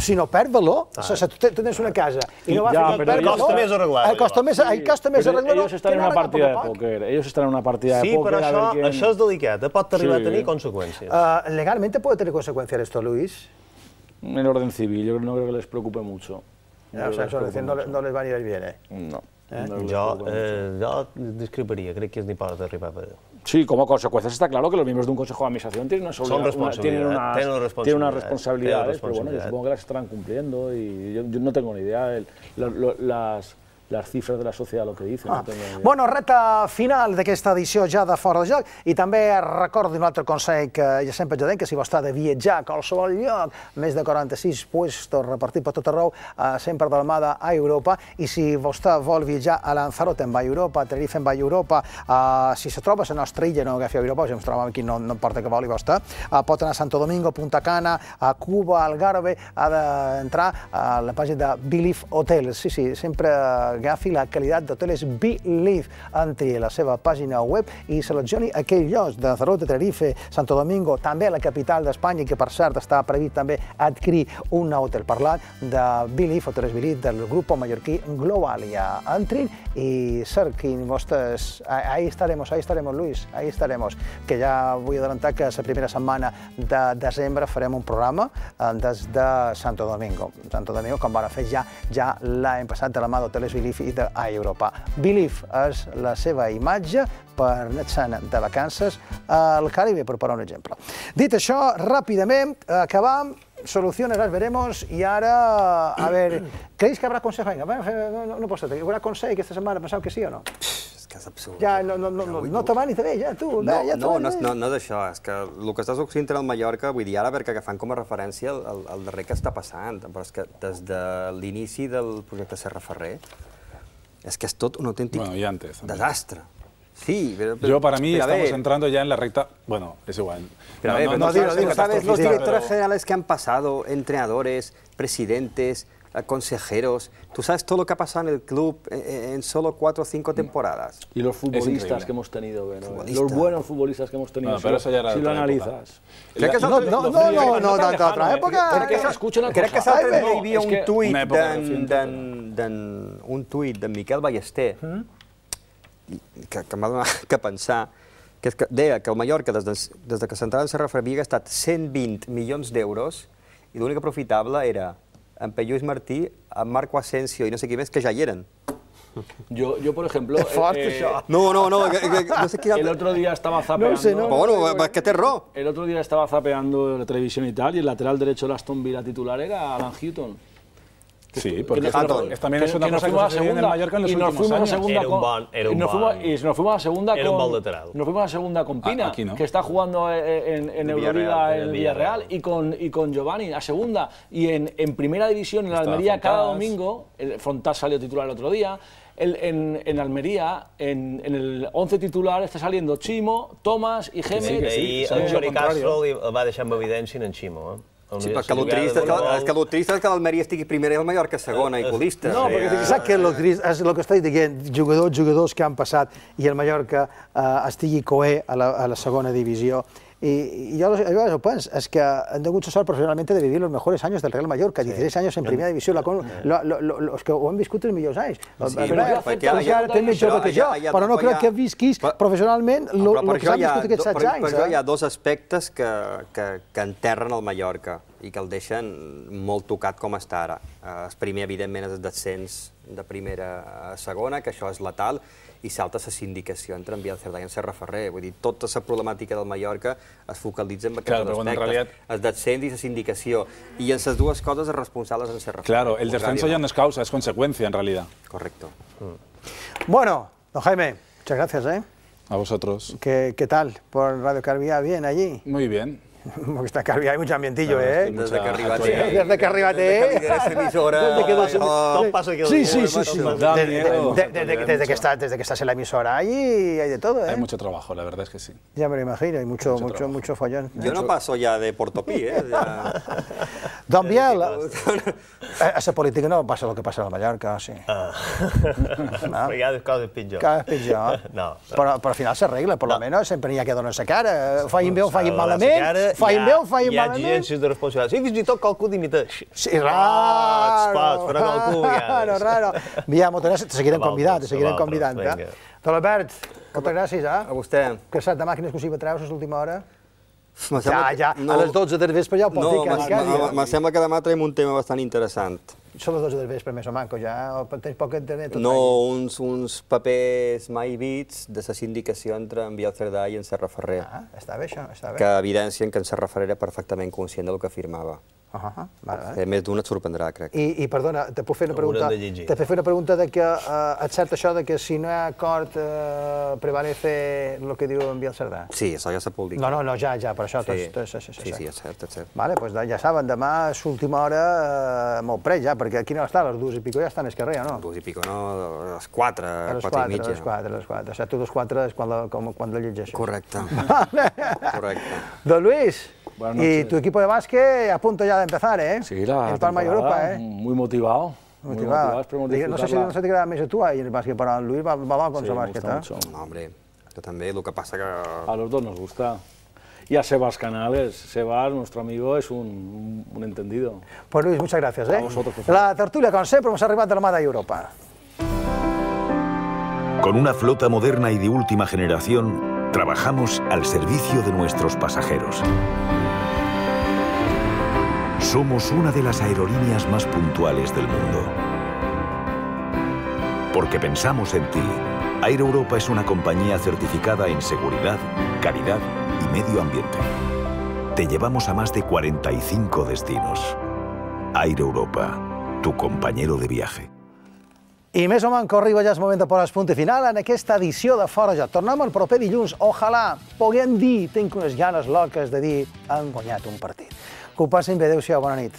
si no perd valor, o sigui, tu, te- tu tens una casa i no vas Ja, a però perd costa valor, més arreglar-la, eh, costa més, Sí, eh, costa més pero arreglar-lo, ellos están en una partida de a póker. Ellos están en una partida Sí, de póker. però a això, això és delicat, eh? pot arribar Sí. a tenir conseqüències. Legalmente puede tener consecuencias esto, Luis. En orden civil, yo no creo que les preocupe mucho. No o creo sea, les decir, no, le- mucho. no les va a ir bien, eh? No. Eh? no creo que les Jo, eh, jo discreparia, crec que és ni pot arribar veure. Sí, como consecuencias está claro que los miembros de un consejo de administración tienen, unas Son obliga- una- tienen, responsabilidades, unas, tienen responsabilidades, tienen unas responsabilidades, pero bueno, yo supongo que las estarán cumpliendo y yo, yo no tengo ni idea lo- las, las cifras de la sociedad, lo que dicen. Ah. No. Bueno, reta final d'aquesta edició ja de Fora de Joc i també recordo un altre consell que ja sempre jo dic, que si vostè ha de viatjar a qualsevol lloc, més de 46 puestos repartits per tot arreu, eh, sempre d'Almada a Europa, i si vostè vol viatjar a Lanzarote en va Europa, a Tenerife en va Europa, eh, si se troba a la nostra illa, no agafi a Europa, si ens trobem aquí no, no importa que voli vostè, eh, pot anar a Santo Domingo, Punta Cana, a Cuba, Algarve, ha d'entrar a la pàgina de Believe Hotels, sí, sí, sempre agafi la qualitat d'hoteles Believe. Entri a la seva pàgina web i seleccioni aquell lloc de Zarota, Tenerife, Santo Domingo, també la capital d'Espanya, que per cert està previst també adquirir un nou hotel parlat de Believe, hoteles Believe, del grup mallorquí Globalia. Entrin i cerquin vostres... Ahí estaremos, ahí estaremos, Luis, ahí estaremos. Que ja vull adelantar que la primera setmana de desembre farem un programa eh, des de Santo Domingo. Santo Domingo, com van fer ja, ja l'any passat de la mà d'Hoteles Believe i d'Europa. Believe és la seva imatge per anar de vacances al Caribe, per posar un exemple. Dit això, ràpidament, acabam soluciones las veremos y ahora, a ver, ¿creéis que habrá consejo? Venga, no, no, no ¿habrá consejo esta semana? ¿Pensado que sí o no? És que és absurd. Ja, no, no, no, no, no te va ni te ve, ja, tu, No, ja, no, no, no, no d'això, és que el que estàs oxint al Mallorca, vull dir, ara perquè agafant com a referència el, el, el darrer que està passant, però és que des de l'inici del projecte Serra Ferrer, és que és tot un autèntic Bueno, y antes. desastre. Sí, pero, pero- Yo, para mí, estamos ver, entrando ya en la recta. Bueno, es igual. Pero a ver, no, dilo, no sabes los directores generales que han pasado, entrenadores, presidentes, eh, consejeros. Tú sabes todo lo que ha pasado en el club en, en solo cuatro o cinco temporadas. Y los futbolistas increíble. que hemos tenido, bueno, Futbolista. los buenos futbolistas que hemos tenido. No, pero si eso ya era si de lo analizas. Que és No, no, no, no, no no, de otra eh? època. Crec que dia no, un que- tuit d'en- un tuit d'en Miquel Ballester i- que, que m'ha donat que pensar que, que deia que el Mallorca, des de, des de que s'entrava en Serra Ferrer, havia gastat 120 milions d'euros i l'únic aprofitable era en Pep Lluís Martí, en Marco Asensio i no sé qui més, que ja hi eren. Yo, yo, por ejemplo. fort, eh, això. No, no, no, que, que, no sé El otro día estaba zapeando. No sé, no. Bueno, és que té raó. El otro día estaba zapeando la televisión y tal, y el lateral derecho de Aston Villa titular era Alan Hutton. Sí, porque también es una que nos cosa que fuimos a en el segunda, Mallorca en los y nos últimos fuimos a años. segunda Era un con- y un nos fuimos- y nos fuimos a segunda era un con nos fuimos a segunda con Pina aquí no. que está jugando eh, en, en En Euroliga Villarreal, en en Villarreal y con y con Giovanni a segunda y en, en primera división en Estaba Almería cada domingo el Frontal salió titular el otro día el- en, en Almería, en, en el 11 titular, está saliendo Chimo, Tomás y Gémez. Sí, el Jordi. Castro li va deixar en evidència en Ximo. Eh? Sí, perquè el trist, és que, és que, el trist és que l'Almeria estigui primera i el Mallorca segona i colista. No, perquè saps que lo trist és el que estic dient, jugadors, jugadors que han passat i el Mallorca eh, estigui coer a la, a la segona divisió. I, i jo, jo ho penso, és que han tingut la sort professionalmente de vivir los mejores años del Real Mallorca, 16 años en primera divisió, la, lo, lo, los que ho han viscut els millors anys. Sí, però perquè ja- ara, ja- ara té més jove però que ja- jo, ja- però no crec ja- que visquis professionalment per que s'han viscut aquests do- 7 per, anys. per això hi ha eh? dos aspectes que, que, que enterren el Mallorca i que el deixen molt tocat com està ara. Eh, El primer, evidentment, és el descens de primera a segona, que això és letal, i salta la sindicació entre en Bielcerdà i en Serra Ferrer. Vull dir, tota la problemàtica del Mallorca es focalitza en aquests Claro, bueno, en aspectes. realidad- El descens i la sindicació. I en les dues coses els responsables en Serra Ferrer. Claro, el descenso ya no es causa, es consecuencia en realidad. Correcto. Bueno, don Jaime, muchas gracias, ¿eh? A vosotros. ¿Qué, qué tal por Radio Carvía? ¿Bien allí? Muy bien. (laughs) Porque está Carvía, hay mucho ambientillo, Claro, ¿eh? sí, Desde que arriba Desde que arribate, ¿eh? Desde que lideres emisora, Desde que dos- oh, Sí, paso que sí, sí, sí, Desde que estás, desde que estás en la emisora allí hay de todo, ¿eh? Hay mucho trabajo, la verdad es que sí. Ya me lo imagino, hay mucho, Mucho mucho, mucho follón. Yo no paso ya de Portopí, ¿eh? (laughs) Don Biel, a (laughs) esa política no pasa lo que pasa en Mallorca, sí. Ah. No? Hi ha coses pitjors. Cada vez pitjor. No. Però, però al final s'arregla, per lo menos sempre n'hi ha que donar la cara. Fain bé o fain S'ha de malament, cara, fain hi ha- bé o fain Hi ha malament. exigències de responsabilitat. Sí, fins i tot qualcú dimiteix. Sí, raro, ets fas, però qualcú ja raro, és. raro. Mira, moltes gràcies, te seguirem A convidant, te seguirem a convidant. Eh? Albert, moltes gràcies, A eh? vostè. Que saps demà quina exclusiva treus a l'última hora? Ja, que- ja, a les 12 del vespre ja ho pots No, dir que me- encara. me- me sembla que demà traiem un tema bastant interessant. Són les 12 del vespre, més o manco, ja. O tens poc internet. No, uns, uns papers mai vits de la sindicació entre en Biel Cerdà i en Serra Ferrer, Ah, està bé això, està bé. que evidencien que en Serra Ferrer era perfectament conscient del que afirmava. Uh -huh. vale, més d'un et sorprendrà, crec. I, I, perdona, te puc fer una pregunta? Te puc fer una pregunta de que eh, és cert això de que si no hi ha acord eh, prevalece el que diu en Biel Cerdà? Sí, això ja se pot dir. No, no, no, ja, ja, per això. Sí, Tots, tots, tots, sí, sí, és cert, és cert. Vale, pues ja saben, demà és l'última hora eh, molt pres ja, perquè aquí no està, a les dues i pico ja estan al carrer, no? Dues i pico, no? A les quatre, A les quatre, quatre, i mitja. a les quatre, a les quatre. O sigui, tu a les quatre és quan la, com, quan la llegeixes. Correcte. Vale. Correcte. Don Luis, y tu equipo de básquet a punto ya de empezar, ¿eh? Sí, la En Palma y Europa, ¿eh? Muy motivado. Muy Motivado. No sé si no se te queda més a tu ahí en el bàsquet, però Luis va, va mal con Sí, su me bàsquet, gusta eh? mucho. No, hombre, yo también, lo que pasa que... A los dos nos gusta. Y a Sebas Canales. Sebas, nuestro amigo, es un, un entendido. Pues Luis, muchas gracias, A eh? vosotros, por favor. La tertúlia, com sempre, hemos arribat de la mà d'Europa. Con una flota moderna y de última generación, trabajamos al servicio de nuestros pasajeros. Somos una de las aerolíneas más puntuales del mundo. Porque pensamos en ti, Air Europa es una compañía certificada en seguridad, calidad y medio ambiente. Te llevamos a más de 45 destinos. Air Europa, tu compañero de viaje. I més o que arriba ja el moment de posar el punt final en aquesta edició de Fora Joc. Tornem el proper dilluns. Ojalà puguem dir, tinc unes ganes loques de dir, han guanyat un partit. Que ho passin bé, adéu-siau, bona nit.